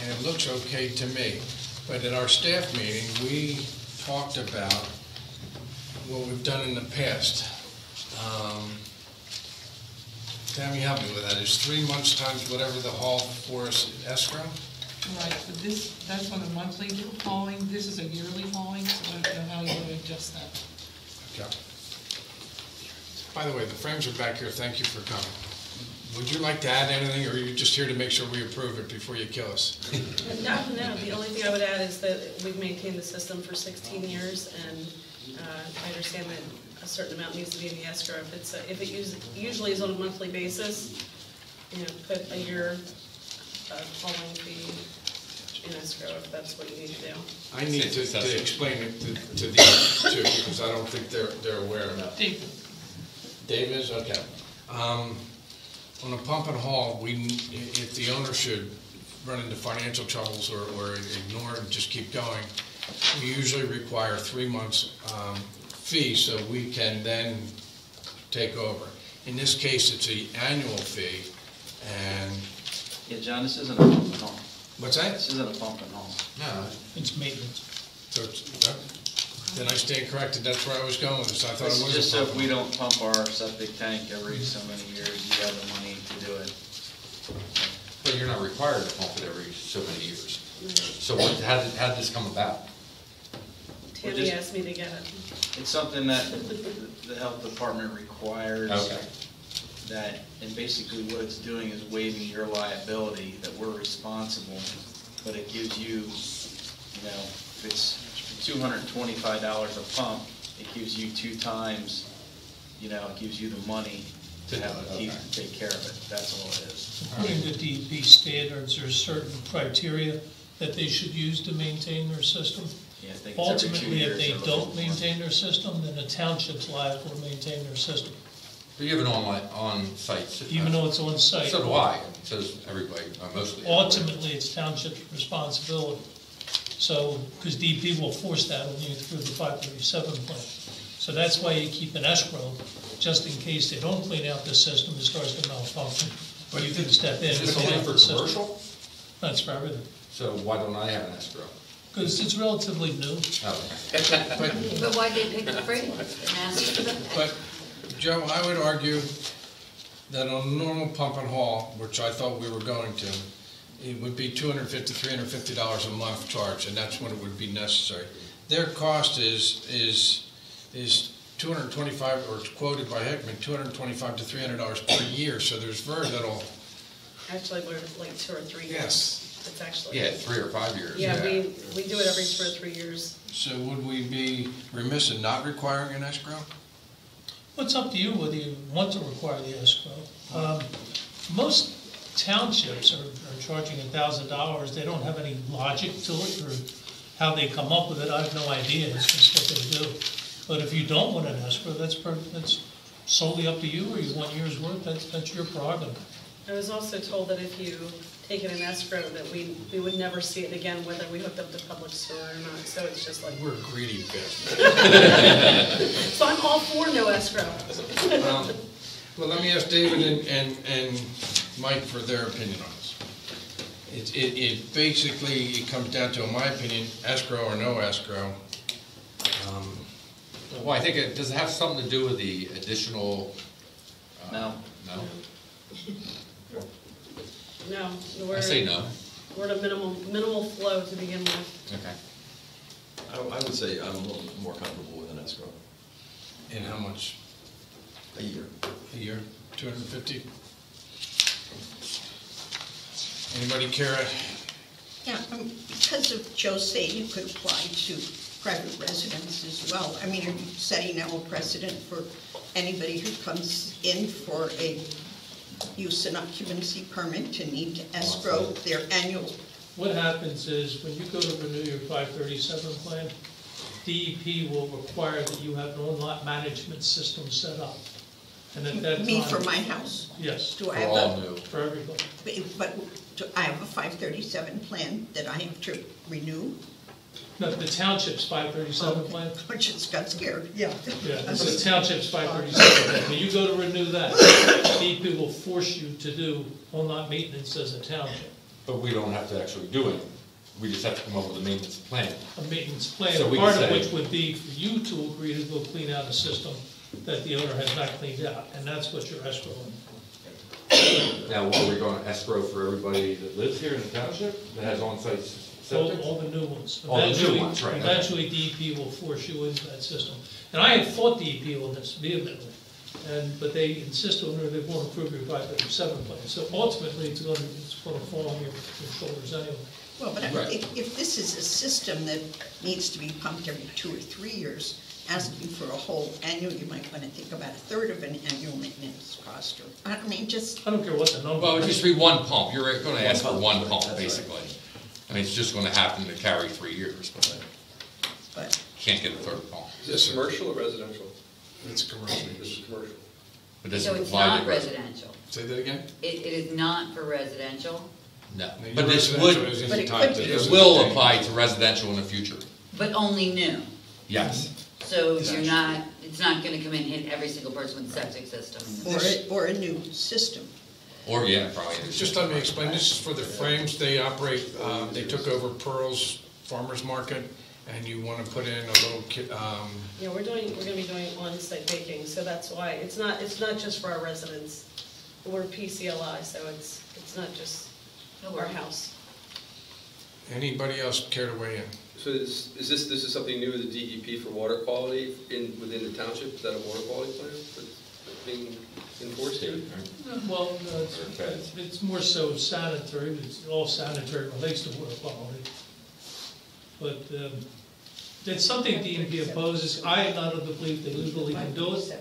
And it looks okay to me. But at our staff meeting, we talked about what we've done in the past. Um, Tammy, help me with that. Is three months times whatever the haul for us escrow? Right, so this, that's on a monthly hauling, this is a yearly hauling, so I don't know how you want to adjust that. Okay. By the way, the Franks are back here, thank you for coming. Would you like to add anything, or are you just here to make sure we approve it before you kill us? No, no, the only thing I would add is that we've maintained the system for 16 years, and uh, I understand that a certain amount needs to be in the escrow. If it's, a- if it us- usually is on a monthly basis, you know, put a year of hauling fee in escrow if that's what you need to do. I need to, to explain it to, to these two, because I don't think they're, they're aware of that. David, Dave is, okay. Um, on a pump and haul, we, if the owner should run into financial troubles or, or ignore and just keep going, we usually require three months, um, fee, so we can then take over. In this case, it's a annual fee, and, Yeah, John, this isn't a pump and haul. what's that? This isn't a pump and haul. No. It's maintenance. So, then I stand corrected, that's where I was going, with this. I thought it It's was a just so pump if we don't pump our septic tank every so many years, you have the money to do it. But you're not required to pump it every so many years. So what, how did, how did this come about? We're Tammy just- asked me to get it. It's something that the health department requires. Okay. That, and basically what it's doing is waiving your liability, that we're responsible, but it gives you, you know, if it's two hundred and twenty-five dollars a pump, it gives you two times, you know, it gives you the money to have the team to take care of it, that's all it is. According to DEP standards, there's certain criteria that they should use to maintain their system. Yeah, I think it's every two Ultimately, if years they they're don't for it. maintain their system, then the township's liable to maintain their system, But you have an online, on-site. system. even though it's on site. So do I, so does everybody, uh, mostly. everybody. Ultimately, it's township's responsibility. So, because DEP will force that on you through the 537 plan. So that's why you keep an escrow, just in case they don't clean out the system, it starts to malfunction. Or you can step in. Is this clean only out for the system. commercial? That's for everything. So why don't I have an escrow? Because it's relatively new. Oh. But why'd they pick the frame and ask for the? But, Joe, I would argue that on a normal pump and haul, which I thought we were going to, it would be two hundred fifty, three hundred fifty dollars a month charge, and that's when it would be necessary. Their cost is, is, is two hundred twenty-five, or it's quoted by Hickman, two hundred twenty-five to three hundred dollars per year, so there's very little, Actually, we're like two or three years. Yes. It's actually. Yeah, three or five years. Yeah, Yeah. we, we do it every two or three years. so would we be remiss in not requiring an escrow? Well, it's up to you whether you want to require the escrow. Um, Most townships are, are charging a thousand dollars, they don't have any logic to it, or how they come up with it, I have no idea, it's just what they do. But if you don't want an escrow, that's, per- that's solely up to you, or you want year's worth, that's, that's your prerogative. I was also told that if you take it in escrow, that we, we would never see it again, whether we hooked up the public sewer or not, so it's just like. We're greedy business. So I'm all for no escrow. Um, Well, let me ask David and, and, and Mike for their opinion on this. It, it, it basically, it comes down to, in my opinion, escrow or no escrow. Um, Well, I think it, does it have something to do with the additional? uh, No. No? No, we're. I say no. We're at a minimal, minimal flow to begin with. Okay. I, I would say I'm a little more comfortable with an escrow. And how much? A year. A year, two hundred and fifty? Anybody care? Yeah, um, because of Joe saying you could apply to private residents as well. I mean, are you setting now a precedent for anybody who comes in for a use and occupancy permit to need to escrow their annual? What happens is, when you go to renew your five thirty-seven plan, DEP will require that you have an on-lot management system set up. And at that time. Me for my house? Yes. Do I have a- For everybody. But- But do I have a 537 plan that I have to renew? No, the township's five thirty-seven plan. I just got scared, yeah. Yeah, it's the township's five thirty-seven. When you go to renew that, DEP will force you to do on-lot maintenance as a township. But we don't have to actually do it. We just have to come up with a maintenance plan. A maintenance plan, So we part of say- which would be for you to agree to go clean out a system that the owner has not cleaned out, and that's what you're escrowing. Now, what, are we going to escrow for everybody that lives here in the township, that has on-site s- All, septic? all the new ones. All the new Eventually- ones, right, okay. Eventually, DEP will force you into that system. And I have fought DEP on this vehemently, and, but they insist on, it, they won't approve your five thirty-seven plan. So ultimately, it's gonna, it's gonna fall on your, your shoulders anyway. Well, but I- Right. if, if this is a system that needs to be pumped every two or three years, asking for a whole annual, you might want to think about a third of an annual maintenance cost, or, I mean, just. I don't care what the number. Well, it'd just be one pump, you're gonna ask for One one pump, pump, that's right. basically. I mean, it's just gonna happen to carry three years, but But can't get a third pump. Is this commercial or residential? It's commercial. This is commercial. But this So would it's apply not to resi- residential. Say that again? It, it is not for residential, No, Now, but your this residential would, isn't But it tied could to be. this. it will apply to residential in the future, but only new. yes. So you're not, it's not gonna come in and hit every single person with septic system. Or, a- or a new system. Or, yeah, probably. Just let me explain, this is for the Franks, they operate, uh, they took over Pearl's Farmers Market, and you wanna put in a little, ki- um, Yeah, we're doing, we're gonna be doing on-site baking, so that's why, it's not, it's not just for our residents. We're PCLI, so it's, it's not just our house. anybody else care to weigh in? So is, is this, this is something new with the DEP for water quality in, within the township? Is that a water quality plan that's being enforced here? Well, no, it's, it's- it's more so sanitary, it's all sanitary relates to water quality. But, um, it's something DEP opposes, I am not of the belief they legally can do it,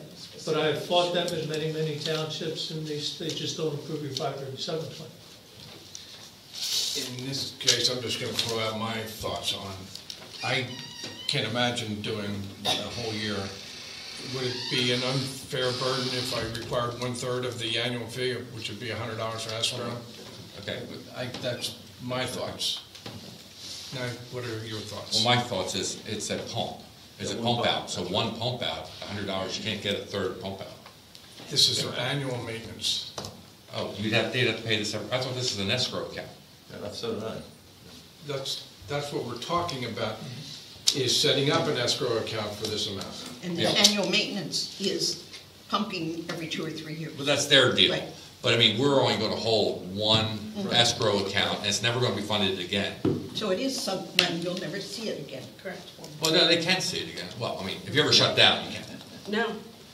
but I have fought them in many, many townships, and they, they just don't approve your five thirty-seven plan. In this case, I'm just gonna throw out my thoughts on, I can't imagine doing a whole year. Would it be an unfair burden if I required one-third of the annual fee, which would be hundred dollars for escrow? Uh-huh. Okay, I, that's my thoughts. Now, what are your thoughts? well, my thoughts is, it's a pump, it's a pump out, so one pump out, a hundred dollars, you can't get a third pump out. This is for annual maintenance. Oh, you'd have, they'd have to pay this, I thought this is an escrow account. Yeah, that's so did I. That's, that's what we're talking about, mm-hmm. Is setting up an escrow account for this amount. And the Yeah. annual maintenance is pumping every two or three years. Well, that's their deal. Right. But I mean, we're only gonna hold one escrow account, and it's never gonna be funded again. So it is some, money you'll never see it again. Correct. Well, no, they can see it again. Well, I mean, if you ever shut down, you can't. No,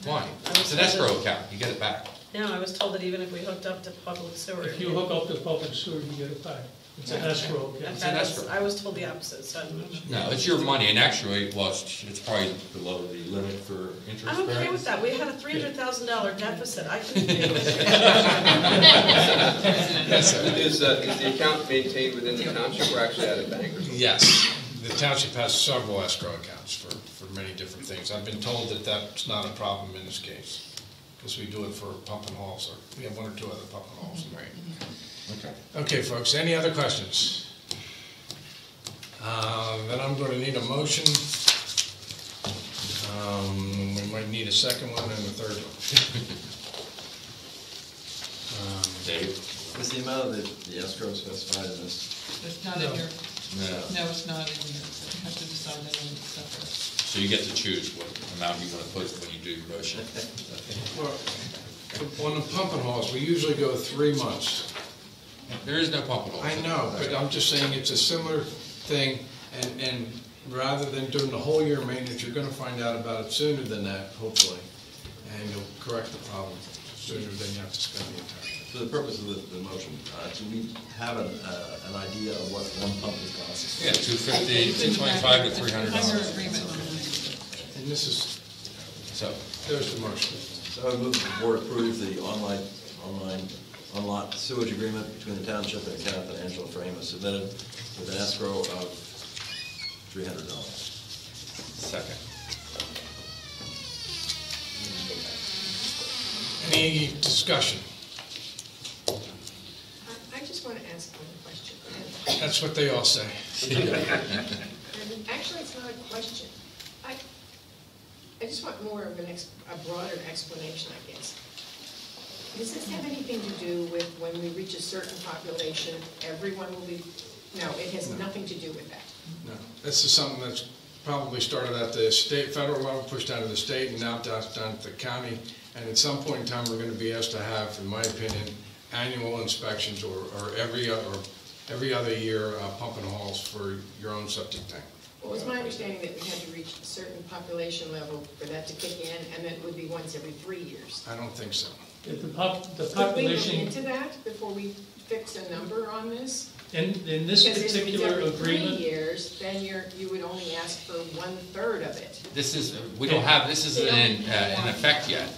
Why? I was It's an escrow that- account, you get it back. no, I was told that even if we hooked up to public sewer. If you hook up to public sewer, you get it back. It's an escrow account. It's an That is- escrow. I was told the opposite, so I'm not sure. No, it's your money, and actually, well, it's, it's probably below the limit for interest I'm okay with that, we had a three hundred thousand dollar deficit, I couldn't pay it. Is, uh, is the account maintained within the township or actually at a bank or something? Yes, the township has several escrow accounts for, for many different things. I've been told that that's not a problem in this case, because we do it for pump and hauls, or we have one or two other pump and hauls. Okay. Okay, folks, any other questions? Uh, Then I'm going to need a motion. Um, We might need a second one and a third one. Um, Dave? Is the amount of the the escrow specified in this? It's not in No. your, No. no, it's not in here, so you have to decide that on separate. So you get to choose what amount you want to put when you do your motion. Well, On the pumping halls, we usually go three months. There is no pump at all. I know, but I'm just saying it's a similar thing, and, and rather than doing the whole year maintenance, you're gonna find out about it sooner than that, hopefully. And you'll correct the problem sooner than you have to spend the entire. For the purpose of the, the motion, uh, do we have an, uh, an idea of what one pump is costing? Yeah, 250, 225 to 300 Under dollars. agreement on this. And this is, So, there's the motion. So I move the board approve the on-lot, on-lot, on-lot sewage agreement between the township and Canada Angela Frame as submitted with an escrow of three hundred dollars. second. Any discussion? I just want to ask one question. That's what they all say. And actually, it's not a question. I, I just want more of an, ex- a broader explanation, I guess. Does this have anything to do with when we reach a certain population, everyone will be, no, it has No. nothing to do with that. No, this is something that's probably started at the state, federal level, pushed down to the state, and now down, down to the county. And at some point in time, we're gonna be asked to have, in my opinion, annual inspections or, or every, o- or every other year, uh, pumping halls for your own septic tank. Well, it's my understanding that we had to reach a certain population level for that to kick in, and that it would be once every three years. I don't think so. If the pop, the Could we look population, into that before we fix a number on this? in, in this Because if it's particular every agreement, three years, then you're, you would only ask for one-third of it. This is, we don't have, this isn't in, uh, in effect yet.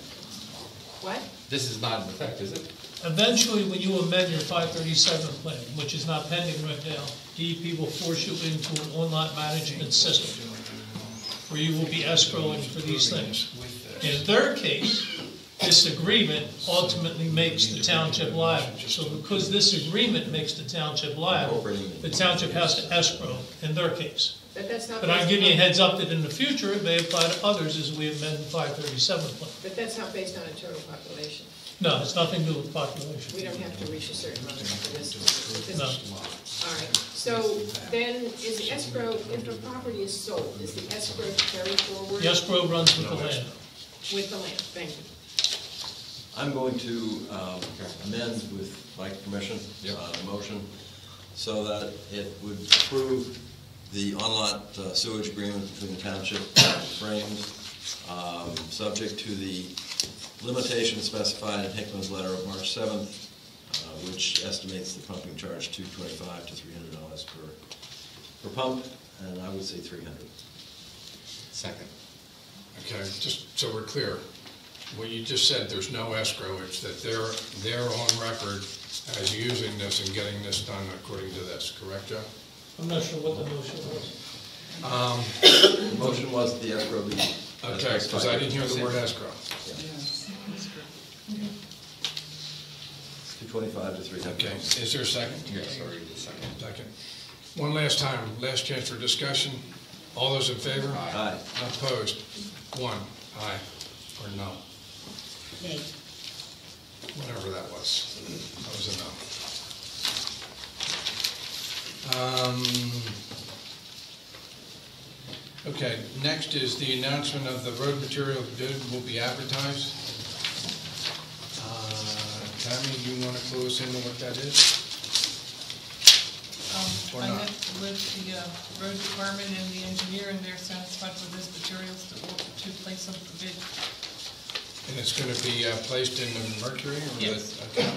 What? This is not in effect, is it? eventually, when you amend your five thirty-seven plan, which is not pending right now, DEP will force you into an on-lot management system where you will be escrowing for these things. In their case, this agreement ultimately makes the township liable. So because this agreement makes the township liable, the township has to escrow in their case. But that's not. But I based giving you a on- heads up that in the future, it may apply to others as we amend the five thirty-seven plan. But that's not based on a total population. No, it's nothing to do with population. We don't have to reach a certain amount for this. this- No. All right, so then is escrow, if the property is sold, is the escrow carried forward? The escrow runs with the land. With the land, thank you. I'm going to um, amend with my permission, uh, the motion, so that it would approve the on-lot uh, sewage agreement between the township and frames, um, subject to the limitation specified in Hickman's letter of March 7th, uh, which estimates the pumping charge to 25 to $300 per, per pump, and I would say 300. Second. Okay, just so we're clear, what you just said, there's no escrow, it's that they're, they're on record as using this and getting this done according to this, correct, Joe? I'm not sure what the motion was. Um, The motion was the escrow be. Okay, because I didn't hear the word escrow. Two twenty-five to three hundred. Okay, is there a second? Yes, already the second. Second. One last time, last chance for discussion. All those in favor? Aye. Opposed? One, aye, or no, Nay. whatever that was. That was a no. Um, Okay, next is the announcement of the road material bid will be advertised. Uh, Tammy, do you want to clue us on what that is? Um, Or I not. met with the uh, road department and the engineer, and they're satisfied with this materials to, to place them the bid. And it's going to be uh, placed in the Mercury or the? Yes. okay.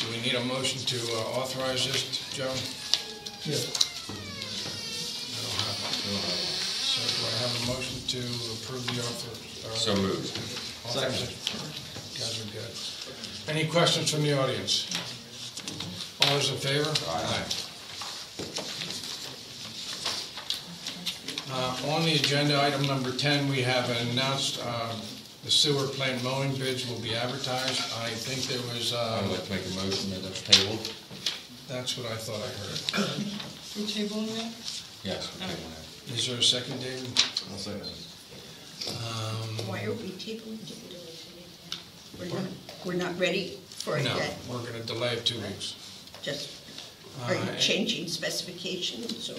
Do we need a motion to uh, authorize this, Joe? Yeah. I don't have it. So do I have a motion to approve the offer? uh, So moved. authorization? Guys are good. Any questions from the audience? All those in favor? Aye. Uh, On the agenda, item number 10, we have announced uh, the sewer plant mowing bids will be advertised. I think there was, uh, I'd like to make a motion that that's tabled. that's what I thought I heard. We tabling that? Yes. we All right. table that. Is there a second, David? I'll second. Um, Why are we tabling? We're not, we're not ready for it No, yet, we're gonna delay it two weeks. just, are you Uh, changing specifications or?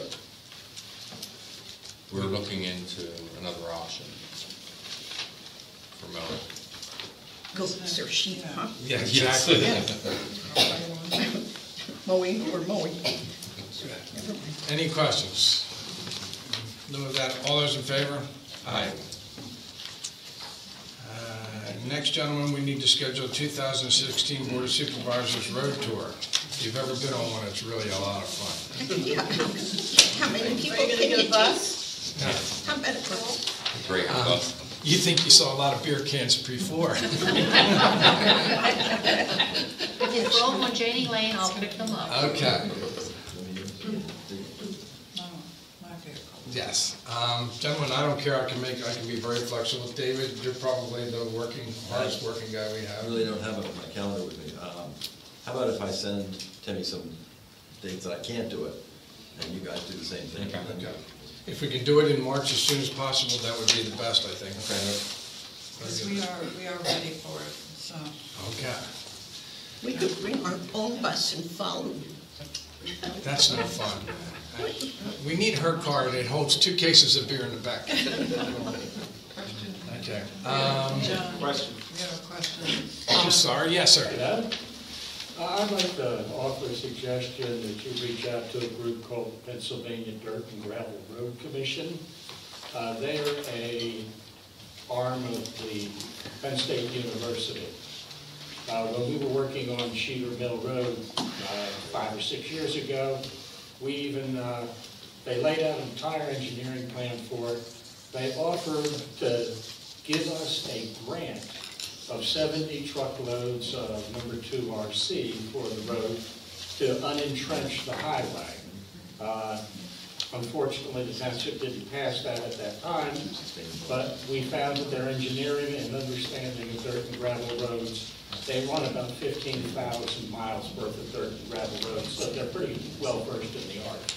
We're looking into another option for mowing. Go serve sheep, huh? Yeah, exactly. Mowing or mowing? Any questions? None of that, all those in favor? Aye. Uh, Next, gentlemen, we need to schedule a 2016 Board of Supervisors Road Tour. If you've ever been on one, it's really a lot of fun. Yeah. How many people Are you gonna can get a you bus? Take? Yeah. How about a bus? Great, Um, You think you saw a lot of beer cans before. If you throw them on Janie Lane, I'll pick them up. Okay, yes. Um, Gentlemen, I don't care, I can make, I can be very flexible. David, you're probably the working, hardest working guy we have. I really don't have it on my calendar with me. Um, How about if I send Timmy some dates that I can't do it, and you guys do the same thing? Okay. If we can do it in March as soon as possible, that would be the best, I think. Okay. Because we are, we are ready for it, so. Okay, We could bring our own bus and follow. you. that's no fun. We need her car, and it holds two cases of beer in the back. Okay. Um, John, Question. we have a question. Just sorry, yes, sir. Yeah. I'd like to offer a suggestion that you reach out to a group called Pennsylvania Dirt and Gravel Road Commission. Uh, They're a arm of the Penn State University. Uh, When we were working on Cedar Mill Road uh, five or six years ago, we even, uh, they laid out an entire engineering plan for it. They offered to give us a grant of 70 truckloads of number two RC for the road to unentrench the highway. Uh, Unfortunately, the township didn't pass that at that time, but we found that their engineering and understanding of dirt and gravel roads, they run about 15,000 miles worth of dirt and gravel roads, so they're pretty well versed in the art.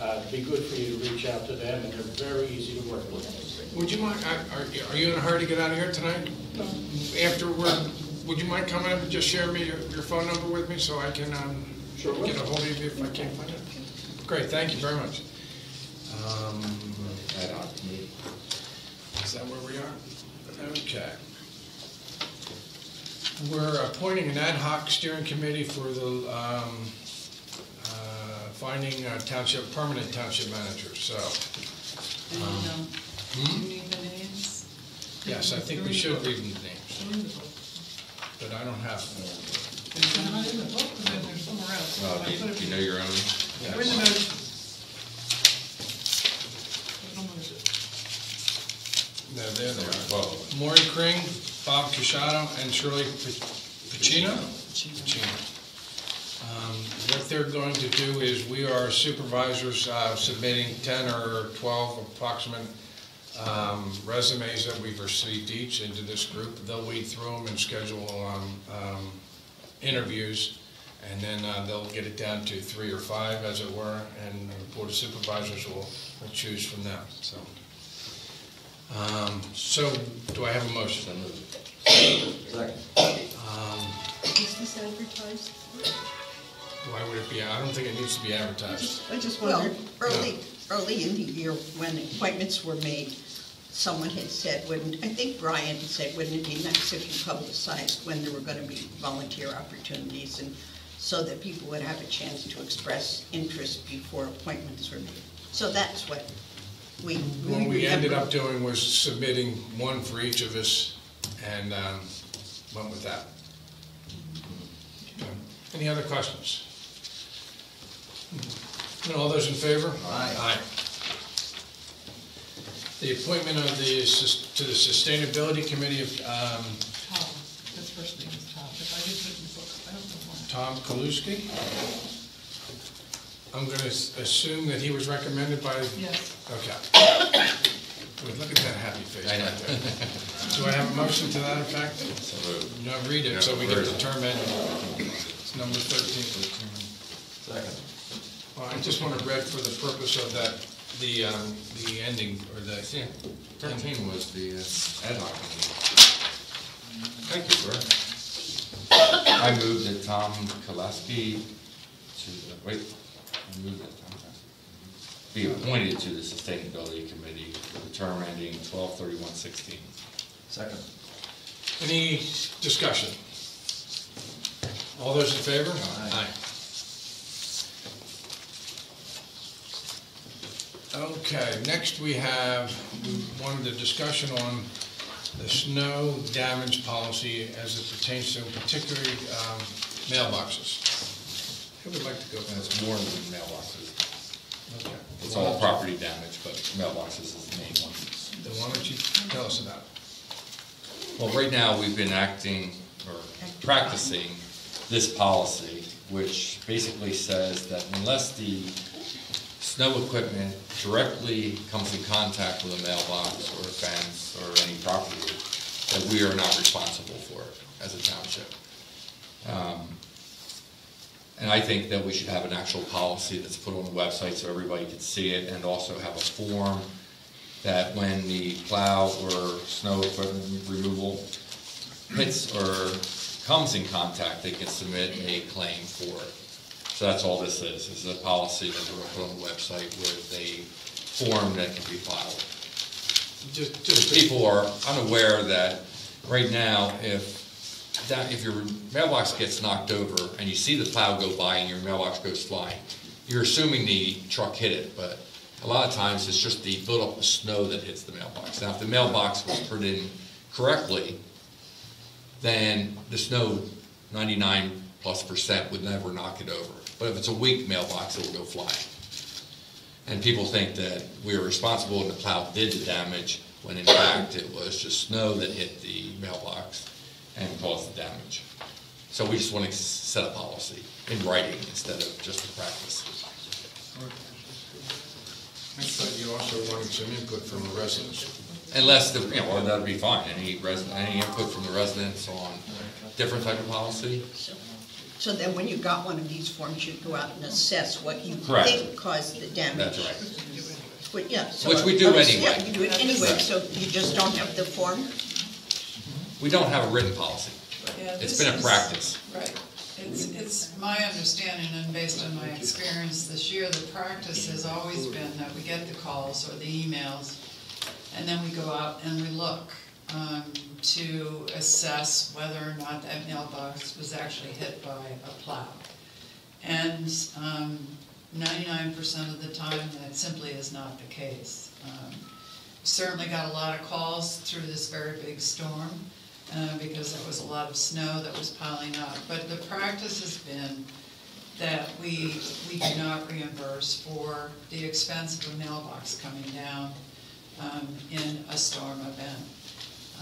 Uh, It'd be good for you to reach out to them, and they're very easy to work with. Would you mind, are, are you in a hurry to get out of here tonight? No. After we're, would you mind coming up and just share me your, your phone number with me so I can, um, Sure get a hold of you if I can't find it? Great, thank you very much. Um, Ad hoc committee. Is that where we are? Okay. We're appointing an ad hoc steering committee for the, um, uh, finding a township, permanent township manager, so. And, um, um, do hmm? you need the names? Yes, I think we should read the names, but I don't have them. They're not in the book, but then they're somewhere else. Uh, I you- put do you know your own? They're in the notes. Put 'em on the- No, there they are. Whoa. Maury Kring, Bob Casciano, and Shirley P- Pacino? Pacino. Um, What they're going to do is, we are supervisors uh, submitting 10 or 12 approximate um, resumes that we've received each into this group. They'll weed through them and schedule um, um, interviews, and then uh, they'll get it down to three or five, as it were, and the Board of Supervisors will will choose from them, so. Um, So, do I have a motion? Second. Um, Is this advertised? Why would it be, I don't think it needs to be advertised. I just wondered, early, early in the year, when appointments were made, someone had said, wouldn't, I think Brian said, wouldn't it be nice if you publicized when there were gonna be volunteer opportunities, and so that people would have a chance to express interest before appointments were made. So that's what we, we What we ended up doing was submitting one for each of us, and um, went with that. Okay. Any other questions? And all those in favor? Aye. The appointment of the, sus- to the Sustainability Committee of um, Tom, his first name is Tom, if I didn't put it in the book, I don't know why. Tom Kaluski. I'm going to assume that he was recommended by... Yes. Okay. Good, Look at that happy face I know. right there. Do I have a motion to that effect? So moved. No, read it, so we Yeah, get where the is it? term. It's number 13. Second. Well, I just want to read for the purpose of that, the, um, the ending, or the, Yeah, thirteen was the uh, ad hoc. Thank you, sir. I move that Tom Kaleski to, the wait, I move that Tom Kaleski be appointed to the Sustainability Committee for the term ending twelve thirty-one sixteen. Second. Any discussion? All those in favor? Aye. Okay, next we have, we wanted a discussion on the snow damage policy as it pertains to particularly um, mailboxes. Who would like to go And it's more than mailboxes. Okay. It's all property damage, but mailboxes is the main one. Then why don't you tell us about it? Well, right now, we've been acting or practicing this policy, which basically says that unless the snow equipment directly comes in contact with a mailbox or a fence or any property, that we are not responsible for as a township. Um, And I think that we should have an actual policy that's put on the website so everybody can see it, and also have a form that when the plow or snow equipment removal hits or comes in contact, they can submit a claim for it. So that's all this is, is a policy that we're put on the website with a form that can be filed. Just, Because people are unaware that right now, if that, if your mailbox gets knocked over and you see the plow go by and your mailbox goes flying, you're assuming the truck hit it, but a lot of times it's just the buildup of snow that hits the mailbox. Now, if the mailbox was put in correctly, then the snow, ninety-nine plus percent would never knock it over. But if it's a weak mailbox, it'll go flying. And people think that we are responsible and the plow did the damage, when in fact it was just snow that hit the mailbox and caused the damage. So we just want to set a policy in writing instead of just a practice. I thought you also wanted some input from the residents. Unless the, you know, well, that'd be fine, any resident, any input from the residents on different type of policy? So then when you got one of these forms, you'd go out and assess what you Correct. think caused the damage. That's right. But yeah, so. Which we do Oh, anyway. Yeah, you do it anyway, Right. so you just don't have the form? We don't have a written policy. Yeah, It's this been a is- practice. Right. It's, it's my understanding and based on my experience this year, the practice has always been that we get the calls or the emails, and then we go out and we look um, to assess whether or not that mailbox was actually hit by a plow. And um, ninety-nine percent of the time, that simply is not the case. Um, Certainly got a lot of calls through this very big storm, uh, because there was a lot of snow that was piling up. But the practice has been that we, we do not reimburse for the expense of a mailbox coming down um, in a storm event.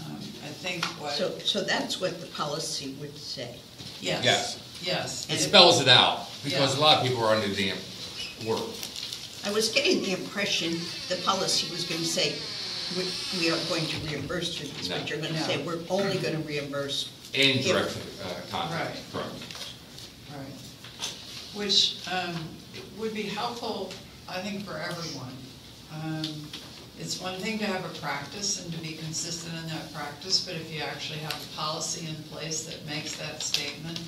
Um, I think what. So, so that's what the policy would say. Yes. Yes. Yes. It spells it out, because a lot of people are under the word. I was getting the impression the policy was gonna say, we, we are going to reimburse for these, but you're gonna say, we're only gonna reimburse. In if- direct uh, contact, Right. correct. Right. Which um, would be helpful, I think, for everyone. Um, It's one thing to have a practice and to be consistent in that practice, but if you actually have a policy in place that makes that statement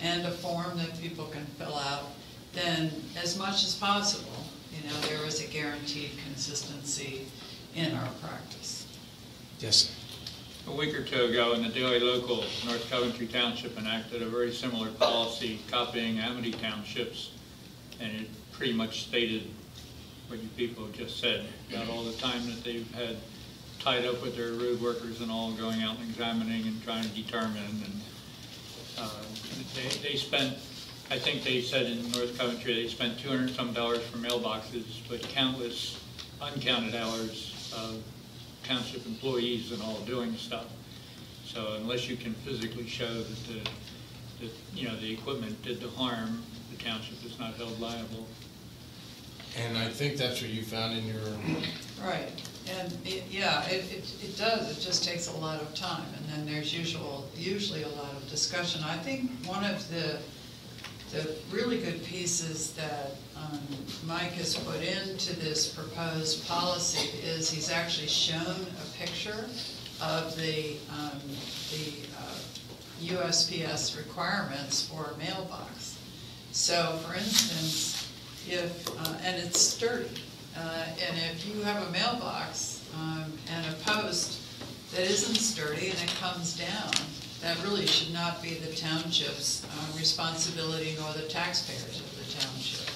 and a form that people can fill out, then as much as possible, you know, there is a guaranteed consistency in our practice. Yes. A week or two ago, in the Daily Local, North Coventry Township enacted a very similar policy copying Amity Townships, and it pretty much stated what you people just said, about all the time that they've had tied up with their road workers and all, going out and examining and trying to determine, and uh, they, they spent, I think they said in North Coventry, they spent two hundred some dollars for mailboxes, but countless uncounted hours of township employees and all doing stuff. So unless you can physically show that the, that, you know, the equipment did the harm, the township is not held liable. And I think that's what you found in your, Right, and it, yeah, it, it, it does, it just takes a lot of time, and then there's usual, usually a lot of discussion. I think one of the, the really good pieces that, um, Mike has put into this proposed policy is he's actually shown a picture of the, um, the uh, USPS requirements for a mailbox. So for instance, if, uh, and it's sturdy, uh, and if you have a mailbox um, and a post that isn't sturdy and it comes down, that really should not be the township's uh, responsibility nor the taxpayers of the township.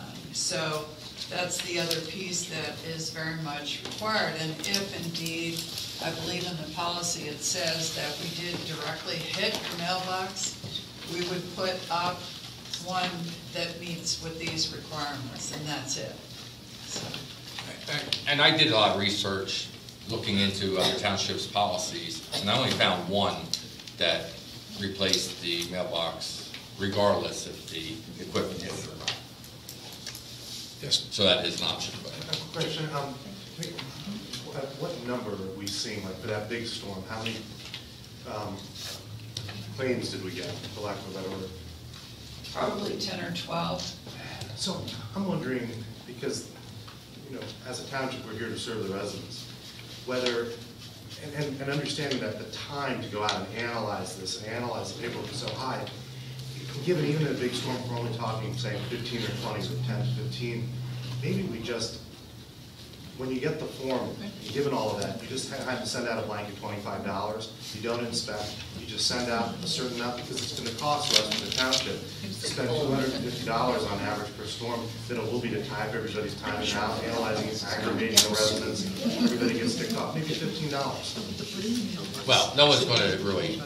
Um, So that's the other piece that is very much required. And if indeed, I believe in the policy, it says that we did directly hit your mailbox, we would put up one that meets with these requirements, and that's it. So, And I did a lot of research looking into other townships' policies, and I only found one that replaced the mailbox regardless if the equipment is or not. Yes. So that is an option, but. Question, um, what what number are we seeing, like for that big storm, how many, um, claims did we get, for lack of a better word? Probably ten or twelve. So I'm wondering, because, you know, as a township, we're here to serve the residents, whether, and, and, and understanding that the time to go out and analyze this, and analyze the paperwork is so high, given even a big storm, we're only talking, say, fifteen or twenty, or ten to fifteen, maybe we just, when you get the form, given all of that, you just have to send out a blanket twenty-five dollars, you don't inspect, you just send out a certain amount, because it's gonna cost us, in the township, to spend two hundred and fifty dollars on average per storm, then it will be to type everybody's time and out, analyzing it, aggravating the residents, everybody gets ticked off, maybe fifteen dollars. Well, no one's gonna really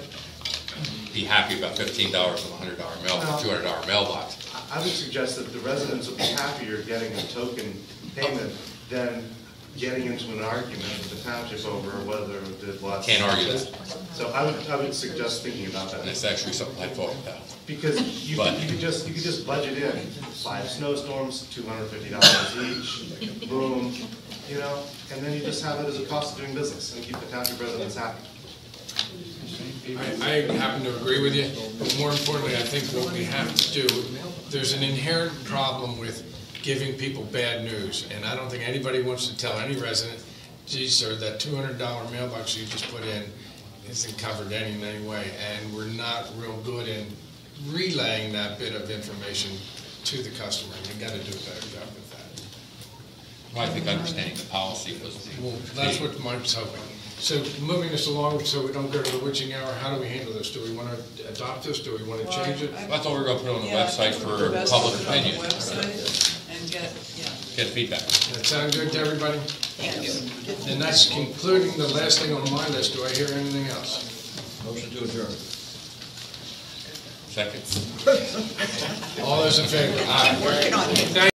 be happy about fifteen dollars on a hundred dollar mail, two hundred dollar mailbox. I would suggest that the residents will be happier getting a token payment than getting into an argument with the township over whether it did less. Can't argue that. So I would, I would suggest thinking about that. And it's actually something I thought about. Because you, But- you could just, you could just budget in five snowstorms, two hundred fifty dollars each, boom, you know, and then you just have it as a cost of doing business and keep the township residents happy. I, I happen to agree with you, but more importantly, I think what we have to do, there's an inherent problem with giving people bad news, and I don't think anybody wants to tell any resident, gee, sir, that two hundred dollar mailbox you just put in isn't covered any, in any way, and we're not real good in relaying that bit of information to the customer, we've gotta do a better job with that. Well, I think understanding the policy was the. Well, that's what Mike's hoping. So moving us along, so we don't go to the witching hour, how do we handle this? Do we want to adopt this? Do we want to change it? I thought we're gonna put on the Yeah, website for public is on the opinion, Website and get, yeah. get feedback. That sound good to everybody? Yes. And that's concluding the last thing on my list. Do I hear anything else? Motion to adjourn. Second. All those in favor? Aye. Working on it. Thank